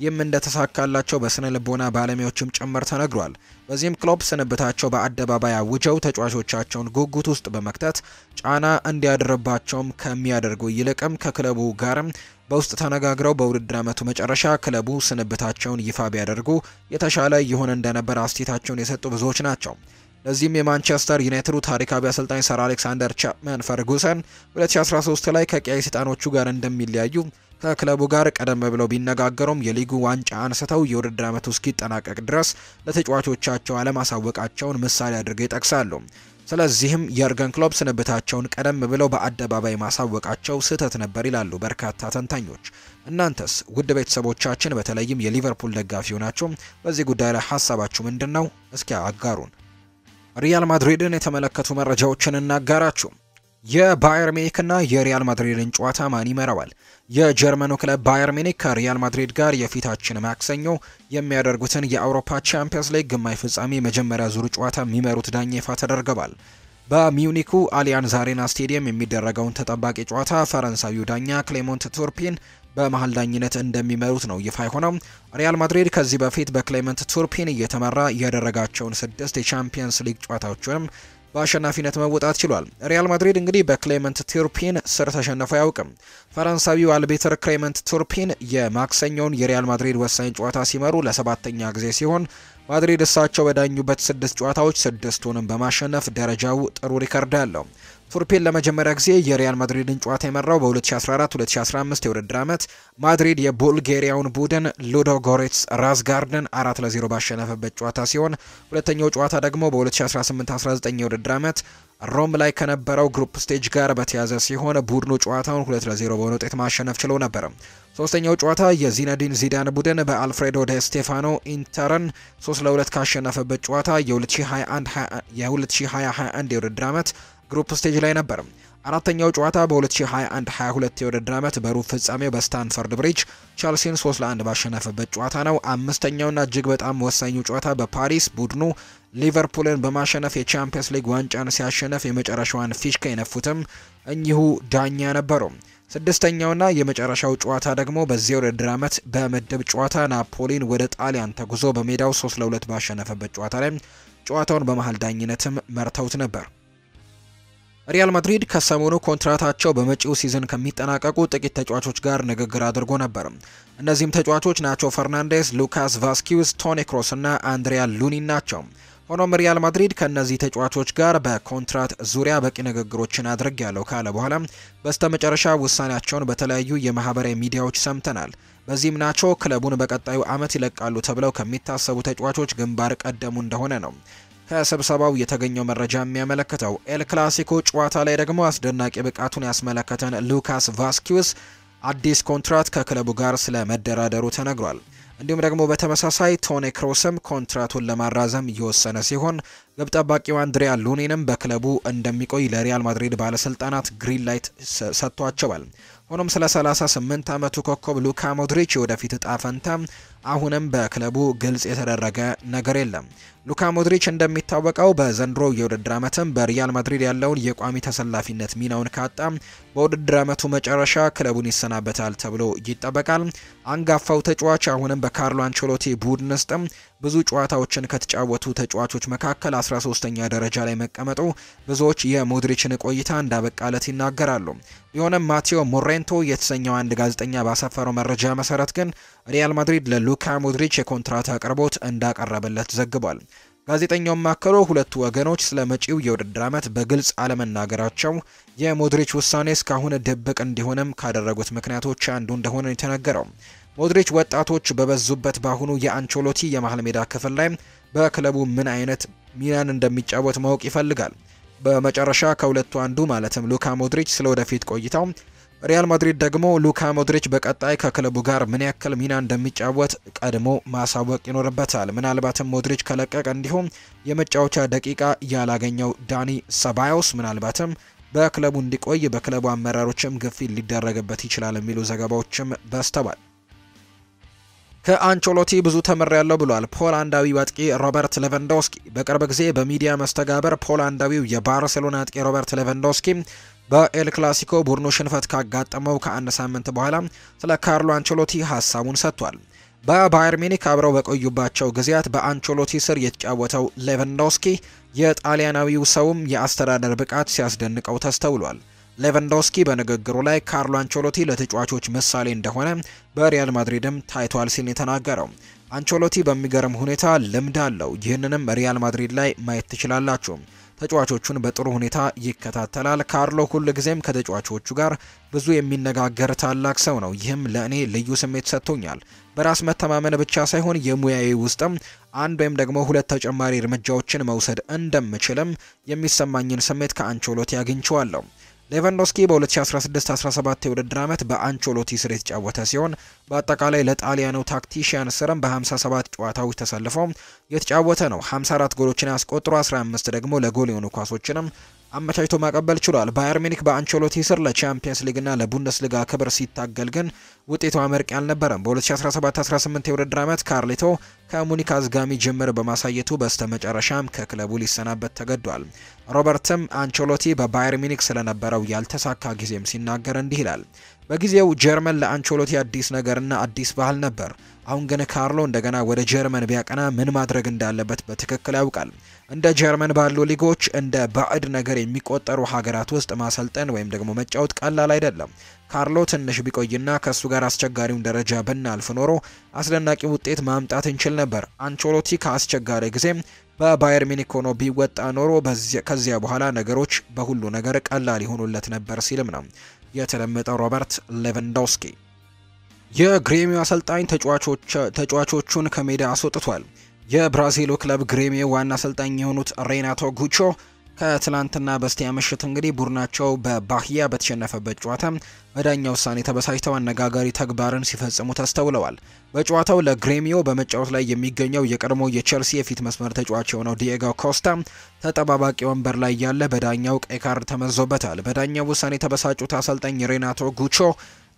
ይህም እንደተሳካላቸው በስነ ልቦና ባለሙያዎችም ጭምር ተነግሯል። በዚህም ክሎፕ ስንብታቸው በአደባባይ አውጀው ተጫዋቾቻቸውን ጉጉት ውስጥ በመክተት ጫና እንዲያድርባቸውም ከሚያደርጉ ይልቅም ከክለቡ ጋርም በውስጥ ተነጋግረው በውድድር ዓመቱ መጨረሻ ክለቡ ስንብታቸውን ይፋ ቢያደርጉ የተሻለ ይሆን እንደነበር አስተያየታቸውን የሰጡ ብዙዎች ናቸው። ለዚህም የማንቸስተር ዩናይትዱ ታሪካዊ አሰልጣኝ ሰር አሌክሳንደር ቻፕማን ፈርጉሰን 2013 ላይ ከቀያይ ሰይጣኖቹ ጋር እንደሚለያዩ ከክለቡ ጋር ቀደም ብለው ቢነጋገሩም የሊጉ ዋንጫ አንስተው የውድድር ዓመቱ እስኪጠናቀቅ ድረስ ለተጫዋቾቻቸው አለማሳወቃቸውን ምሳሌ አድርገው ይጠቅሳሉ። ስለዚህም የርገን ክሎፕ ስንብታቸውን ቀደም ብለው በአደባባይ ማሳወቃቸው ስህተት ነበር ይላሉ በርካታ ተንታኞች። እናንተስ ውድ ቤተሰቦቻችን፣ በተለይም የሊቨርፑል ደጋፊ ናችሁ፣ በዚህ ጉዳይ ላይ ሀሳባችሁ ምንድን ነው? እስኪ አጋሩን። ሪያል ማድሪድን የተመለከቱ መረጃዎችን እናጋራችሁ። የባየር ሚኒክና የሪያል ማድሪድን ጨዋታ ማን ይመራዋል? የጀርመኑ ክለብ ባየር ሚኒክ ከሪያል ማድሪድ ጋር የፊታችን ማክሰኞ የሚያደርጉትን የአውሮፓ ቻምፒየንስ ሊግ ግማሽ ፍጻሜ መጀመሪያ ዙር ጨዋታ የሚመሩት ዳኛ ይፋ ተደርገዋል። በሚዩኒኩ አሊያንዝ አሬና ስቴዲየም የሚደረገውን ተጠባቂ ጨዋታ ፈረንሳዊው ዳኛ ክሌሞንት ቱርፒን በመሀል ዳኝነት እንደሚመሩት ነው ይፋ የሆነው። ሪያል ማድሪድ ከዚህ በፊት በክሌመንት ቱርፒን እየተመራ ያደረጋቸውን ስድስት የቻምፒየንስ ሊግ ጨዋታዎችንም በአሸናፊነት መወጣት ችሏል። ሪያል ማድሪድ እንግዲህ በክሌመንት ቱርፒን ስር ተሸንፎ አያውቅም። ፈረንሳዊው አልቢትር ክሌመንት ቱርፒን የማክሰኞውን የሪያል ማድሪድ ወሳኝ ጨዋታ ሲመሩ ለሰባተኛ ጊዜ ሲሆን ማድሪድ እሳቸው በዳኙበት ስድስት ጨዋታዎች ስድስቱንም በማሸነፍ ደረጃው ጥሩ ሪከርድ አለው። ቱርፔን ለመጀመሪያ ጊዜ የሪያል ማድሪድን ጨዋታ የመራው በ2014-2015 የውድድር ዓመት ማድሪድ የቡልጌሪያውን ቡድን ሉዶጎሬትስ ራዝጋርድን አራት ለዜሮ ባሸነፈበት ጨዋታ ሲሆን ሁለተኛው ጨዋታ ደግሞ በ2018-19 የውድድር ዓመት ሮም ላይ ከነበረው group stage ጋር በተያዘ ሲሆን ቡድኑ ጨዋታውን ሁለት ለዜሮ በሆነ ውጤት ማሸነፍ ችሎ ነበር። ሶስተኛው ጨዋታ የዚነዲን ዚዳን ቡድን በአልፍሬዶ ደ ስቴፋኖ ኢንተርን 3 ለ2 ካሸነፈበት ጨዋታ የ2021 የውድድር ዓመት group stage ላይ ነበር። አራተኛው ጨዋታ በ2021-22 የውድድር ዓመት በሩብ ፍጻሜው በስታምፎርድ ብሪጅ ቸልሲን 3 ለ1 ባሸነፈበት ጨዋታ ነው። አምስተኛውና እጅግ በጣም ወሳኙ ጨዋታ በፓሪስ ቡድኑ ሊቨርፑልን በማሸነፍ የቻምፒየንስ ሊግ ዋንጫን ሲያሸነፍ የመጨረሻዋን ፊሽካ የነፉትም እኚሁ ዳኛ ነበሩ። ስድስተኛውና የመጨረሻው ጨዋታ ደግሞ በዚህ ውድድር ዓመት በምድብ ጨዋታ ናፖሊን ወደ ጣሊያን ተጉዞ በሜዳው 3 ለ2 ባሸነፈበት ጨዋታ ላይ ጨዋታውን በመሀል ዳኝነትም መርተውት ነበር። ሪያል ማድሪድ ከሰሞኑ ኮንትራታቸው በመጪው season ከሚጠናቀቁ ጥቂት ተጫዋቾች ጋር ንግግር አድርጎ ነበር። እነዚህም ተጫዋቾች ናቾ ፈርናንዴስ፣ ሉካስ ቫስኬዝ፣ ቶኒ ክሮስ እና አንድሪያ ሉኒን ናቸው። ሆኖም ሪያል ማድሪድ ከእነዚህ ተጫዋቾች ጋር በኮንትራት ዙሪያ በቂ ንግግሮችን አድርግ ያለው ካለ በኋላ በስተመጨረሻ ውሳኔያቸውን በተለያዩ የማህበራዊ ሚዲያዎች ሰምተናል። በዚህም ናቾ ክለቡን በቀጣዩ ዓመት ይለቃሉ ተብለው ከሚታሰቡ ተጫዋቾች ግንባር ቀደሙ እንደሆነ ነው ከስብሰባው የተገኘው መረጃ የሚያመለክተው። ኤል ክላሲኮ ጨዋታ ላይ ደግሞ አስደናቂ ብቃቱን ያስመለከተን ሉካስ ቫስኬዝ አዲስ ኮንትራት ከክለቡ ጋር ስለ መደራደሩ ተነግሯል። እንዲሁም ደግሞ በተመሳሳይ ቶኒ ክሮስም ኮንትራቱን ለማራዘም እየወሰነ ሲሆን ግብ ጠባቂው አንድሪያ ሉኒንም በክለቡ እንደሚቆይ ለሪያል ማድሪድ ባለስልጣናት green light ሰጥቷቸዋል። ሆኖም ስለ 38 ዓመቱ ኮከብ ሉካ ሞድሪች የወደፊት እጣ ፈንታ አሁንም በክለቡ ግልጽ የተደረገ ነገር የለም። ሉካ ሞድሪች እንደሚታወቀው በዘንድሮ የውድድር ዓመትም በሪያል ማድሪድ ያለውን የቋሚ ተሰላፊነት ሚናውን ካጣ በውድድር ዓመቱ መጨረሻ ክለቡን ይሰናበታል ተብሎ ይጠበቃል። አንጋፋው ተጫዋች አሁንም በካርሎ አንቸሎቲ ቡድን ውስጥም ብዙ ጨዋታዎችን ከተጫወቱ ተጫዋቾች መካከል 13ኛ ደረጃ ላይ መቀመጡ ብዙዎች የሞድሪችን ቆይታ እንዳበቃለት ይናገራሉ። ቢሆንም ማቴዎ ሞሬንቶ የተሰኘው አንድ ጋዜጠኛ ባሰፈረው መረጃ መሰረት ግን ሪያል ማድሪድ ለሉካ ሞድሪች የኮንትራት አቅርቦት እንዳቀረበለት ዘግቧል። ጋዜጠኛውም ማከሎ ሁለቱ ወገኖች ስለ መጪው የውድድር ዓመት በግልጽ አለመናገራቸው የሞድሪች ውሳኔ እስካሁን ድብቅ እንዲሆንም ካደረጉት ምክንያቶች አንዱ እንደሆነ የተነገረው። ሞድሪች ወጣቶች በበዙበት በአሁኑ የአንቾሎቲ የመሀል ሜዳ ክፍል ላይ በክለቡ ምን አይነት ሚናን እንደሚጫወት ማወቅ ይፈልጋል። በመጨረሻ ከሁለቱ አንዱ ማለትም ሉካ ሞድሪች ስለ ወደፊት ቆይታው ሪያል ማድሪድ ደግሞ ሉካ ሞድሪች በቀጣይ ከክለቡ ጋር ምን ያክል ሚና እንደሚጫወት ቀድሞ ማሳወቅ ይኖርበታል። ምናልባትም ሞድሪች ከለቀቀ እንዲሁም የመጫወቻ ደቂቃ ያላገኘው ዳኒ ሰባዮስ ምናልባትም በክለቡ እንዲቆይ በክለቡ አመራሮችም ግፊት ሊደረግበት ይችላል የሚሉ ዘገባዎችም በዝተዋል። ከአንቾሎቲ ብዙ ተምሬያለሁ ብሏል ፖላንዳዊ አጥቂ ሮበርት ሌቫንዶስኪ። በቅርብ ጊዜ በሚዲያ መስተጋብር ፖላንዳዊው የባርሴሎና አጥቂ ሮበርት ሌቫንዶስኪ በኤል ክላሲኮ ቡድኑ ሽንፈት ካጋጠመው ከአንድ ሳምንት በኋላ ስለ ካርሎ አንቾሎቲ ሀሳቡን ሰጥቷል። በባየር ሙኒክ አብረው በቆዩባቸው ጊዜያት በአንቾሎቲ ስር የተጫወተው ሌቫንዶስኪ የጣሊያናዊው ሰውም የአስተዳደር ብቃት ሲያስደንቀው ተስተውሏል። ሌቫንዶስኪ በንግግሩ ላይ ካርሎ አንቾሎቲ ለተጫዋቾች ምሳሌ እንደሆነ በሪያል ማድሪድም ታይቷል ሲል የተናገረው አንቾሎቲ በሚገርም ሁኔታ ልምድ አለው። ይህንንም ሪያል ማድሪድ ላይ ማየት ትችላላችሁ። ተጫዋቾቹን በጥሩ ሁኔታ ይከታተላል። ካርሎ ሁል ጊዜም ከተጫዋቾቹ ጋር ብዙ የሚነጋገር ታላቅ ሰው ነው። ይህም ለእኔ ልዩ ስሜት ሰጥቶኛል። በራስ መተማመን ብቻ ሳይሆን የሙያዊ ውስጥም አንድ ወይም ደግሞ ሁለት ተጨማሪ እርምጃዎችን መውሰድ እንደምችልም የሚሰማኝን ስሜት ከአንቾሎቲ አግኝቼዋለሁ። ሌቫንዶስኪ በ2016-17 የውድድር ዓመት በአንቾሎቲ ስር የተጫወተ ሲሆን በአጠቃላይ ለጣሊያኑ ታክቲሽያን ስርም በ57 ጨዋታዎች ተሰልፎ የተጫወተ ነው። 54 ጎሎችን አስቆጥሮ 15 ደግሞ ለጎል የሆኑ ኳሶችንም አመቻችቶ ማቀበል ችሏል። ባየር ሙኒክ በአንቾሎቲ ስር ለቻምፒየንስ ሊግና ለቡንደስሊጋ ክብር ሲታገል ግን ውጤቱ አመርቂ አልነበረም። በ2017-18 የውድድር ዓመት ካርሊቶ ከሙኒክ አዝጋሚ ጅምር በማሳየቱ በስተመጨረሻም ከክለቡ ሊሰናበት ተገዷል። ሮበርትም አንቾሎቲ በባየር ሙኒክ ስለነበረው ያልተሳካ ጊዜም ሲናገር እንዲህ ይላል። በጊዜው ጀርመን ለአንቾሎቲ አዲስ ነገርና አዲስ ባህል ነበር። አሁን ግን ካርሎ እንደገና ወደ ጀርመን ቢያቀና ምን ማድረግ እንዳለበት በትክክል ያውቃል። እንደ ጀርመን ባሉ ሊጎች እንደ ባዕድ ነገር የሚቆጠሩ ሀገራት ውስጥ ማሰልጠን ወይም ደግሞ መጫወት ቀላል አይደለም። ካርሎ ትንሽ ቢቆይና ከእሱ ጋር አስቸጋሪውን ደረጃ ብናልፍ ኖሮ አስደናቂ ውጤት ማምጣት እንችል ነበር። አንቾሎቲ ከአስቸጋሪ ጊዜ በባየር ሚኒክ ሆኖ ቢወጣ ኖሮ ከዚያ በኋላ ነገሮች በሁሉ ነገር ቀላል ይሆኑለት ነበር ሲልም ነው የተደመጠው ሮበርት ሌቫንዶስኪ። የግሬሚዮ አሰልጣኝ ተጫዋቾቹን ከሜዳ አስወጥቷል። የብራዚሉ ክለብ ግሬሚዮ ዋና አሰልጣኝ የሆኑት ሬናቶ ጋውቾ ከትላንትና በስቲያ ምሽት እንግዲህ ቡድናቸው በባህያ በተሸነፈበት ጨዋታ በዳኛ ውሳኔ ተበሳጭተው አነጋጋሪ ተግባርን ሲፈጽሙ ተስተውለዋል። በጨዋታው ለግሬሚዮ በመጫወት ላይ የሚገኘው የቀድሞ የቼልሲ የፊት መስመር ተጫዋች የሆነው ዲኤጎ ኮስታ ተጠባባቂ ወንበር ላይ ያለ በዳኛው ቀይ ካርድ ተመዞበታል። በዳኛው ውሳኔ የተበሳጩት አሰልጣኝ ሬናቶ ጉቾ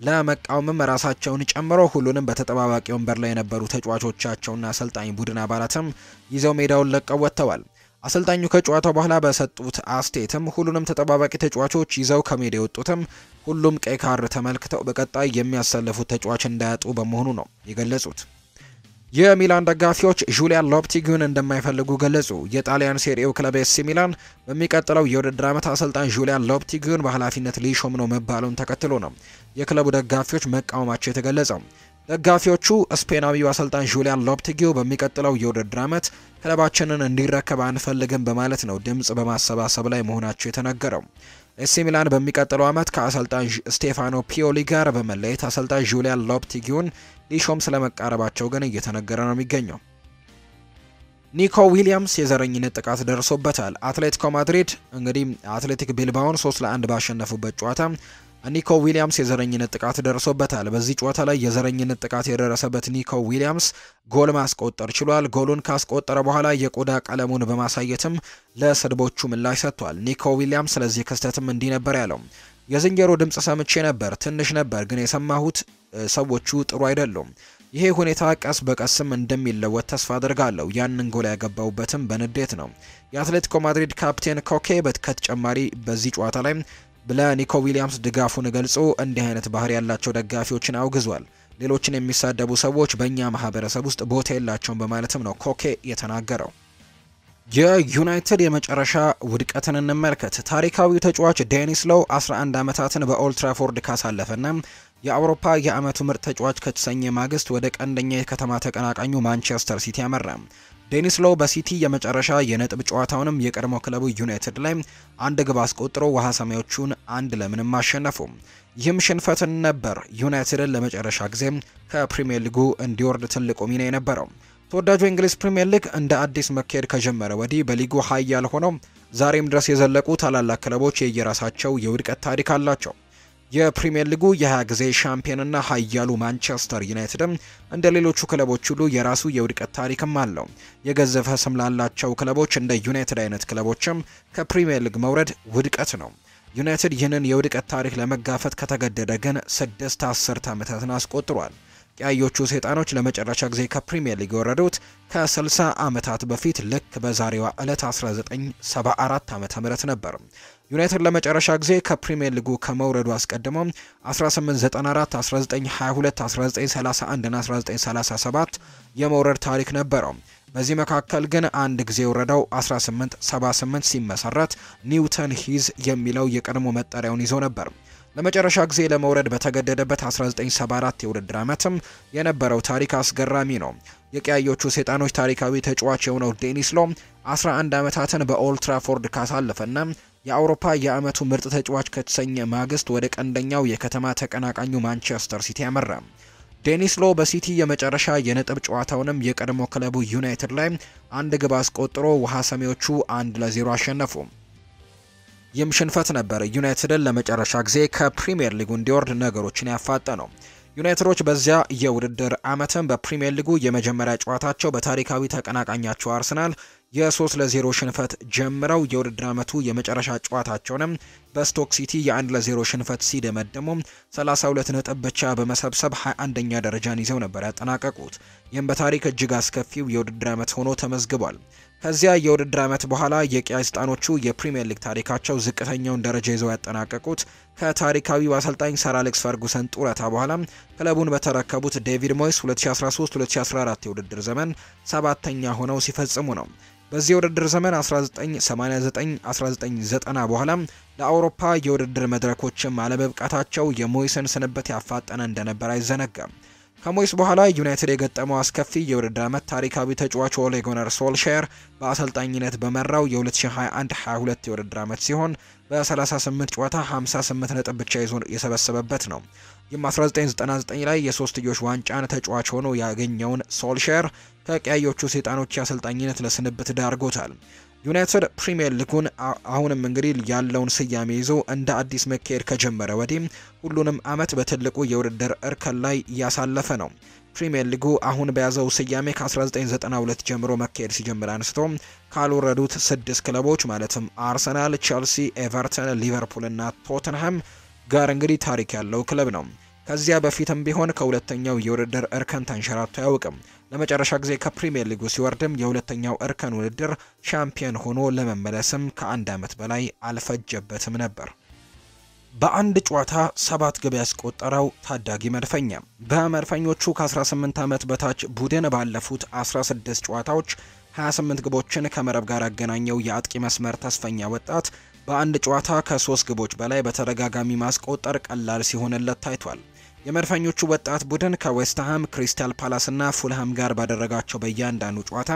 ለመቃወምም ራሳቸውን ጨምሮ ሁሉንም በተጠባባቂ ወንበር ላይ የነበሩ ተጫዋቾቻቸውና አሰልጣኝ ቡድን አባላትም ይዘው ሜዳውን ለቀው ወጥተዋል። አሰልጣኙ ከጨዋታው በኋላ በሰጡት አስቴትም ሁሉንም ተጠባባቂ ተጫዋቾች ይዘው ከሜዳ የወጡትም ሁሉም ቀይ ካርድ ተመልክተው በቀጣይ የሚያሰልፉት ተጫዋች እንዳያጡ በመሆኑ ነው የገለጹት። የሚላን ደጋፊዎች ጁሊያን ሎፕቴጊን እንደማይፈልጉ ገለጹ። የጣሊያን ሴሪኤው ክለብ ኤሲ ሚላን በሚቀጥለው የውድድር ዓመት አሰልጣኝ ጁሊያን ሎፕቴጊን በኃላፊነት ሊሾም ነው መባሉን ተከትሎ ነው የክለቡ ደጋፊዎች መቃወማቸው የተገለጸው። ደጋፊዎቹ ስፔናዊው አሰልጣኝ ጁሊያን ሎፕቴጊው በሚቀጥለው የውድድር ዓመት ክለባችንን እንዲረከብ አንፈልግም በማለት ነው ድምፅ በማሰባሰብ ላይ መሆናቸው የተነገረው። ኤሲ ሚላን በሚቀጥለው ዓመት ከአሰልጣኝ ስቴፋኖ ፒዮሊ ጋር በመለየት አሰልጣኝ ጁሊያን ሎፕቴጊውን ሊሾም ስለመቃረባቸው ግን እየተነገረ ነው የሚገኘው። ኒኮ ዊሊያምስ የዘረኝነት ጥቃት ደርሶበታል። አትሌቲኮ ማድሪድ እንግዲህ አትሌቲክ ቢልባኦን 3 ለአንድ ባሸነፉበት ጨዋታ ኒኮ ዊሊያምስ የዘረኝነት ጥቃት ደርሶበታል። በዚህ ጨዋታ ላይ የዘረኝነት ጥቃት የደረሰበት ኒኮ ዊሊያምስ ጎል ማስቆጠር ችሏል። ጎሉን ካስቆጠረ በኋላ የቆዳ ቀለሙን በማሳየትም ለስድቦቹ ምላሽ ሰጥቷል። ኒኮ ዊሊያምስ ስለዚህ ክስተትም እንዲህ ነበር ያለው። የዝንጀሮ ድምፅ ሰምቼ ነበር፣ ትንሽ ነበር፣ ግን የሰማሁት ሰዎቹ ጥሩ አይደሉም። ይሄ ሁኔታ ቀስ በቀስም እንደሚለወጥ ተስፋ አደርጋለሁ። ያንን ጎል ያገባውበትም በንዴት ነው። የአትሌቲኮ ማድሪድ ካፕቴን ኮኬ ከተጨማሪ በዚህ ጨዋታ ላይ ለኒኮ ዊሊያምስ ድጋፉን ገልጾ እንዲህ አይነት ባህሪ ያላቸው ደጋፊዎችን አውግዟል። ሌሎችን የሚሳደቡ ሰዎች በእኛ ማህበረሰብ ውስጥ ቦታ የላቸውም በማለትም ነው ኮኬ የተናገረው። የዩናይትድ የመጨረሻ ውድቀትን እንመልከት። ታሪካዊው ተጫዋች ዴኒስ ሎው 11 ዓመታትን በኦልትራፎርድ ካሳለፈና የአውሮፓ የዓመቱ ምርጥ ተጫዋች ከተሰኘ ማግስት ወደ ቀንደኛ የከተማ ተቀናቃኙ ማንቸስተር ሲቲ አመራ። ዴኒስ ሎው በሲቲ የመጨረሻ የነጥብ ጨዋታውንም የቀድሞ ክለቡ ዩናይትድ ላይ አንድ ግብ አስቆጥሮ ውሃ ሰማያዊዎቹ አንድ ለምንም አሸነፉ። ይህም ሽንፈትን ነበር ዩናይትድን ለመጨረሻ ጊዜ ከፕሪሚየር ሊጉ እንዲወርድ ትልቁ ሚና የነበረው። ተወዳጁ የእንግሊዝ ፕሪምየር ሊግ እንደ አዲስ መካሄድ ከጀመረ ወዲህ በሊጉ ኃያል ሆነው ዛሬም ድረስ የዘለቁ ታላላቅ ክለቦች የየራሳቸው የውድቀት ታሪክ አላቸው። የፕሪምየር ሊጉ የ20 ጊዜ ሻምፒዮንና ኃያሉ ማንቸስተር ዩናይትድም እንደ ሌሎቹ ክለቦች ሁሉ የራሱ የውድቀት ታሪክም አለው። የገዘፈ ስም ላላቸው ክለቦች እንደ ዩናይትድ አይነት ክለቦችም ከፕሪምየር ሊግ መውረድ ውድቀት ነው። ዩናይትድ ይህንን የውድቀት ታሪክ ለመጋፈጥ ከተገደደ ግን ስድስት አስርት ዓመታትን አስቆጥሯል። ቀያዮቹ ሰይጣኖች ለመጨረሻ ጊዜ ከፕሪምየር ሊግ የወረዱት ከ60 ዓመታት በፊት ልክ በዛሬዋ ዕለት 1974 ዓመተ ምህረት ነበር። ዩናይትድ ለመጨረሻ ጊዜ ከፕሪምየር ሊጉ ከመውረዱ አስቀድሞ 1894፣ 1922፣ 1931 እና 1937 የመውረድ ታሪክ ነበረው። በዚህ መካከል ግን አንድ ጊዜ የወረደው 1878 ሲመሰረት ኒውተን ሂዝ የሚለው የቀድሞ መጠሪያውን ይዞ ነበር። ለመጨረሻ ጊዜ ለመውረድ በተገደደበት 1974 የውድድር ዓመትም የነበረው ታሪክ አስገራሚ ነው። የቀያዮቹ ሰይጣኖች ታሪካዊ ተጫዋች የሆነው ዴኒስ ሎ 11 ዓመታትን በኦልትራፎርድ ካሳለፈና የአውሮፓ የዓመቱ ምርጥ ተጫዋች ከተሰኘ ማግስት ወደ ቀንደኛው የከተማ ተቀናቃኙ ማንቸስተር ሲቲ ያመራ። ዴኒስ ሎ በሲቲ የመጨረሻ የነጥብ ጨዋታውንም የቀድሞ ክለቡ ዩናይትድ ላይ አንድ ግብ አስቆጥሮ ውሃ ሰማያዊዎቹ አንድ ለዜሮ አሸነፉ። ይህም ሽንፈት ነበር ዩናይትድን ለመጨረሻ ጊዜ ከፕሪምየር ሊጉ እንዲወርድ ነገሮችን ያፋጠነው። ዩናይትዶች በዚያ የውድድር ዓመትም በፕሪምየር ሊጉ የመጀመሪያ ጨዋታቸው በታሪካዊ ተቀናቃኛቸው አርሰናል የ3 ለ0 ሽንፈት ጀምረው የውድድር ዓመቱ የመጨረሻ ጨዋታቸውንም በስቶክ ሲቲ የ1 ለ0 ሽንፈት ሲደመድሙ 32 ነጥብ ብቻ በመሰብሰብ 21ኛ ደረጃን ይዘው ነበር ያጠናቀቁት። ይህም በታሪክ እጅግ አስከፊው የውድድር ዓመት ሆኖ ተመዝግቧል። ከዚያ የውድድር ዓመት በኋላ የቀይ ሰይጣኖቹ የፕሪምየር ሊግ ታሪካቸው ዝቅተኛውን ደረጃ ይዘው ያጠናቀቁት ከታሪካዊው አሰልጣኝ ሰር አሌክስ ፈርጉሰን ጡረታ በኋላ ክለቡን በተረከቡት ዴቪድ ሞይስ 2013-2014 የውድድር ዘመን ሰባተኛ ሆነው ሲፈጽሙ ነው። በዚህ የውድድር ዘመን 1989-1990 በኋላ ለአውሮፓ የውድድር መድረኮችም አለመብቃታቸው የሞይስን ስንብት ያፋጠነ እንደነበር አይዘነጋም። ከሞይስ በኋላ ዩናይትድ የገጠመው አስከፊ የውድድር ዓመት ታሪካዊ ተጫዋች ኦሌ ጉናር ሶልሼር በአሰልጣኝነት በመራው የ2021-22 የውድድር ዓመት ሲሆን በ38 ጨዋታ 58 ነጥብ ብቻ ይዞ የሰበሰበበት ነው። ይህም 1999 ላይ የሶስትዮሽ ዋንጫን ተጫዋች ሆኖ ያገኘውን ሶልሼር ከቀያዮቹ ሰይጣኖች የአሰልጣኝነት ለስንብት ዳርጎታል። ዩናይትድ ፕሪሚየር ሊጉን አሁንም እንግዲህ ያለውን ስያሜ ይዞ እንደ አዲስ መካሄድ ከጀመረ ወዲህ ሁሉንም ዓመት በትልቁ የውድድር እርከን ላይ እያሳለፈ ነው። ፕሪሚየር ሊጉ አሁን በያዘው ስያሜ ከ1992 ጀምሮ መካሄድ ሲጀምር አንስቶ ካልወረዱት ስድስት ክለቦች ማለትም አርሰናል፣ ቸልሲ፣ ኤቨርተን፣ ሊቨርፑል እና ቶተንሃም ጋር እንግዲህ ታሪክ ያለው ክለብ ነው። ከዚያ በፊትም ቢሆን ከሁለተኛው የውድድር እርከን ተንሸራቶ አያውቅም። ለመጨረሻ ጊዜ ከፕሪሚየር ሊጉ ሲወርድም የሁለተኛው እርከን ውድድር ሻምፒዮን ሆኖ ለመመለስም ከአንድ ዓመት በላይ አልፈጀበትም ነበር። በአንድ ጨዋታ ሰባት ግብ ያስቆጠረው ታዳጊ መድፈኛ በመድፈኞቹ ከ18 ዓመት በታች ቡድን ባለፉት 16 ጨዋታዎች 28 ግቦችን ከመረብ ጋር ያገናኘው የአጥቂ መስመር ተስፈኛ ወጣት በአንድ ጨዋታ ከሶስት ግቦች በላይ በተደጋጋሚ ማስቆጠር ቀላል ሲሆንለት ታይቷል። የመድፈኞቹ ወጣት ቡድን ከዌስትሃም፣ ክሪስታል ፓላስ እና ፉልሃም ጋር ባደረጋቸው በእያንዳንዱ ጨዋታ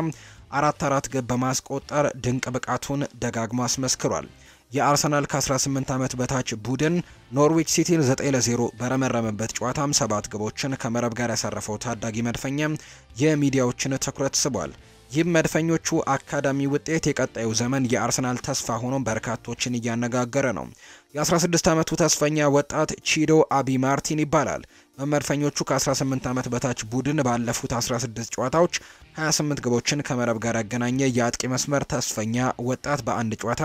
አራት አራት ግብ በማስቆጠር ድንቅ ብቃቱን ደጋግሞ አስመስክሯል። የአርሰናል ከ18 ዓመት በታች ቡድን ኖርዊች ሲቲን 9 ለ0 በረመረመበት ጨዋታም ሰባት ግቦችን ከመረብ ጋር ያሳረፈው ታዳጊ መድፈኛ የሚዲያዎችን ትኩረት ስቧል። ይህም መድፈኞቹ አካዳሚ ውጤት የቀጣዩ ዘመን የአርሰናል ተስፋ ሆኖ በርካቶችን እያነጋገረ ነው። የ16 ዓመቱ ተስፈኛ ወጣት ቺዶ አቢ ማርቲን ይባላል። በመድፈኞቹ ከ18 ዓመት በታች ቡድን ባለፉት 16 ጨዋታዎች 28 ግቦችን ከመረብ ጋር ያገናኘ የአጥቂ መስመር ተስፈኛ ወጣት በአንድ ጨዋታ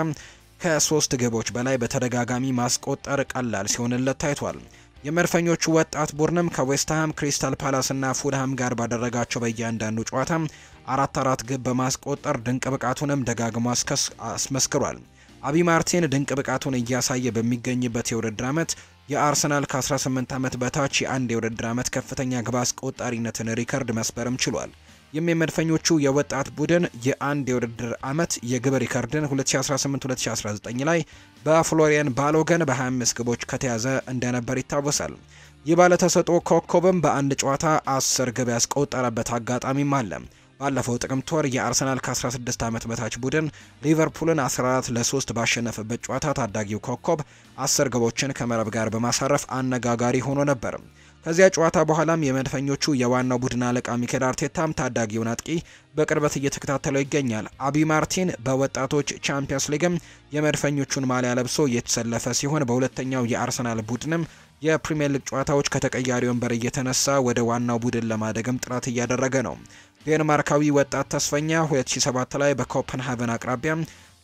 ከሶስት ግቦች በላይ በተደጋጋሚ ማስቆጠር ቀላል ሲሆንለት ታይቷል። የመድፈኞቹ ወጣት ቡድንም ከዌስትሃም፣ ክሪስታል ፓላስ እና ፉልሃም ጋር ባደረጋቸው በእያንዳንዱ ጨዋታ አራት አራት ግብ በማስቆጠር ድንቅ ብቃቱንም ደጋግሞ አስመስክሯል። አቢ ማርቲን ድንቅ ብቃቱን እያሳየ በሚገኝበት የውድድር ዓመት የአርሰናል ከ18 ዓመት በታች የአንድ የውድድር ዓመት ከፍተኛ ግብ አስቆጣሪነትን ሪከርድ መስበርም ችሏል። የመድፈኞቹ የወጣት ቡድን የአንድ የውድድር ዓመት የግብ ሪከርድን 2018-2019 ላይ በፍሎሪያን ባሎገን በ25 ግቦች ተይዞ እንደነበር ይታወሳል። ይህ ባለተሰጥኦ ኮከብም በአንድ ጨዋታ 10 ግብ ያስቆጠረበት አጋጣሚም አለ። ባለፈው ጥቅምት ወር የአርሰናል ከ16 ዓመት በታች ቡድን ሊቨርፑልን 14 ለ3 ባሸነፈበት ጨዋታ ታዳጊው ኮከብ 10 ግቦችን ከመረብ ጋር በማሳረፍ አነጋጋሪ ሆኖ ነበር። ከዚያ ጨዋታ በኋላም የመድፈኞቹ የዋናው ቡድን አለቃ ሚኬል አርቴታም ታዳጊውን አጥቂ በቅርበት እየተከታተለው ይገኛል። አቢ ማርቲን በወጣቶች ቻምፒየንስ ሊግም የመድፈኞቹን ማሊያ ለብሶ እየተሰለፈ ሲሆን በሁለተኛው የአርሰናል ቡድንም የፕሪምየር ሊግ ጨዋታዎች ከተቀያሪ ወንበር እየተነሳ ወደ ዋናው ቡድን ለማደግም ጥረት እያደረገ ነው። ዴንማርካዊ ወጣት ተስፈኛ 2007 ላይ በኮፐንሃቨን አቅራቢያ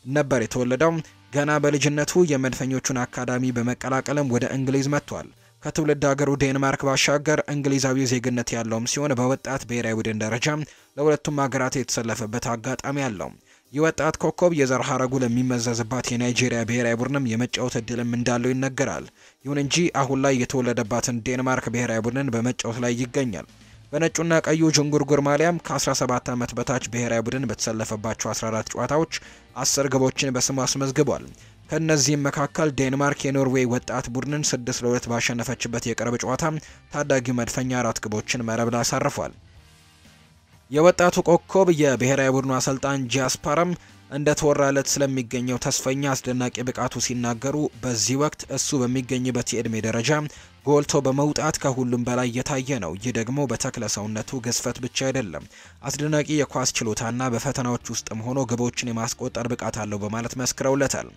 ነበር የተወለደው። ገና በልጅነቱ የመድፈኞቹን አካዳሚ በመቀላቀልም ወደ እንግሊዝ መጥቷል። ከትውልድ ሀገሩ ዴንማርክ ባሻገር እንግሊዛዊ ዜግነት ያለውም ሲሆን በወጣት ብሔራዊ ቡድን ደረጃ ለሁለቱም ሀገራት የተሰለፈበት አጋጣሚ አለው። ይህ ወጣት ኮከብ የዘር ሀረጉ ለሚመዘዝባት የናይጄሪያ ብሔራዊ ቡድንም የመጫወት እድልም እንዳለው ይነገራል። ይሁን እንጂ አሁን ላይ የተወለደባትን ዴንማርክ ብሔራዊ ቡድን በመጫወት ላይ ይገኛል። በነጩና ቀዩ ዥንጉርጉር ማሊያም ከ17 ዓመት በታች ብሔራዊ ቡድን በተሰለፈባቸው 14 ጨዋታዎች 10 ግቦችን በስሙ አስመዝግቧል። ከእነዚህም መካከል ዴንማርክ የኖርዌይ ወጣት ቡድንን 6 ለ2 ባሸነፈችበት የቅርብ ጨዋታ ታዳጊው መድፈኛ አራት ግቦችን መረብ ላይ አሳርፏል። የወጣቱ ኮከብ የብሔራዊ ቡድኑ አሰልጣኝ ጃስፓረም እንደተወራለት ስለሚገኘው ተስፈኛ አስደናቂ ብቃቱ ሲናገሩ በዚህ ወቅት እሱ በሚገኝበት የዕድሜ ደረጃ ጎልቶ በመውጣት ከሁሉም በላይ የታየ ነው። ይህ ደግሞ በተክለ ሰውነቱ ግዝፈት ብቻ አይደለም፣ አስደናቂ የኳስ ችሎታና በፈተናዎች ውስጥም ሆኖ ግቦችን የማስቆጠር ብቃት አለው በማለት መስክረውለታል።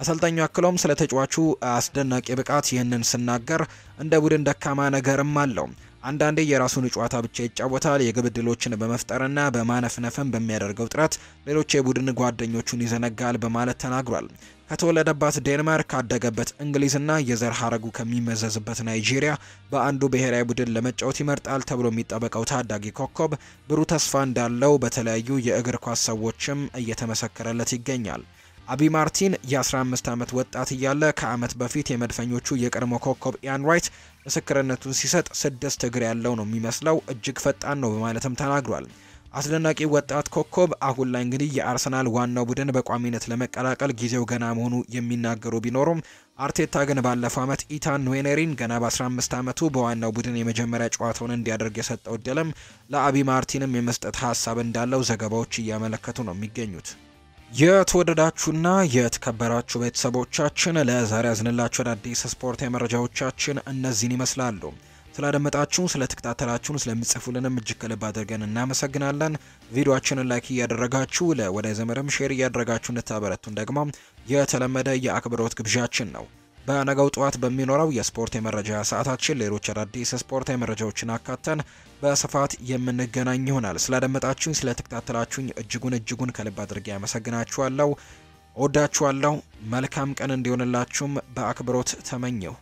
አሰልጣኙ አክሎም ስለ ተጫዋቹ አስደናቂ ብቃት ይህንን ስናገር እንደ ቡድን ደካማ ነገርም አለው አንዳንዴ የራሱን ጨዋታ ብቻ ይጫወታል። የግብ ዕድሎችን በመፍጠርና በማነፍነፍም በሚያደርገው ጥረት ሌሎች የቡድን ጓደኞቹን ይዘነጋል በማለት ተናግሯል። ከተወለደባት ዴንማርክ ካደገበት እንግሊዝና የዘር ሀረጉ ከሚመዘዝበት ናይጄሪያ በአንዱ ብሔራዊ ቡድን ለመጫወት ይመርጣል ተብሎ የሚጠበቀው ታዳጊ ኮከብ ብሩህ ተስፋ እንዳለው በተለያዩ የእግር ኳስ ሰዎችም እየተመሰከረለት ይገኛል። አቢ ማርቲን የ15 ዓመት ወጣት እያለ ከዓመት በፊት የመድፈኞቹ የቀድሞ ኮከብ ኢያን ራይት ምስክርነቱን ሲሰጥ ስድስት እግር ያለው ነው የሚመስለው እጅግ ፈጣን ነው በማለትም ተናግሯል። አስደናቂ ወጣት ኮከብ አሁን ላይ እንግዲህ የአርሰናል ዋናው ቡድን በቋሚነት ለመቀላቀል ጊዜው ገና መሆኑ የሚናገሩ ቢኖሩም አርቴታ ግን ባለፈው ዓመት ኢታን ዌኔሪን ገና በ15 ዓመቱ በዋናው ቡድን የመጀመሪያ ጨዋታውን እንዲያደርግ የሰጠው እድልም ለአቢ ማርቲንም የመስጠት ሀሳብ እንዳለው ዘገባዎች እያመለከቱ ነው የሚገኙት። የተወደዳችሁና የተከበራችሁ ቤተሰቦቻችን ለዛሬ የያዝንላችሁ አዳዲስ ስፖርታዊ መረጃዎቻችን እነዚህን ይመስላሉ። ስላደመጣችሁን፣ ስለተከታተላችሁን፣ ስለምትጽፉልንም እጅግ ከልብ አድርገን እናመሰግናለን። ቪዲዮአችንን like እያደረጋችሁ ለወዳጅ ዘመድም share እያደረጋችሁ እንድታበረቱን ደግሞ የተለመደ የአክብሮት ግብዣችን ነው። በነገው ጠዋት በሚኖረው የስፖርት የመረጃ ሰዓታችን ሌሎች አዳዲስ ስፖርታዊ መረጃዎችን አካተን በስፋት የምንገናኝ ይሆናል። ስላደመጣችሁኝ፣ ስለተከታተላችሁኝ እጅጉን እጅጉን ከልብ አድርጌ ያመሰግናችኋለሁ። እወዳችኋለሁ። መልካም ቀን እንዲሆንላችሁም በአክብሮት ተመኘው።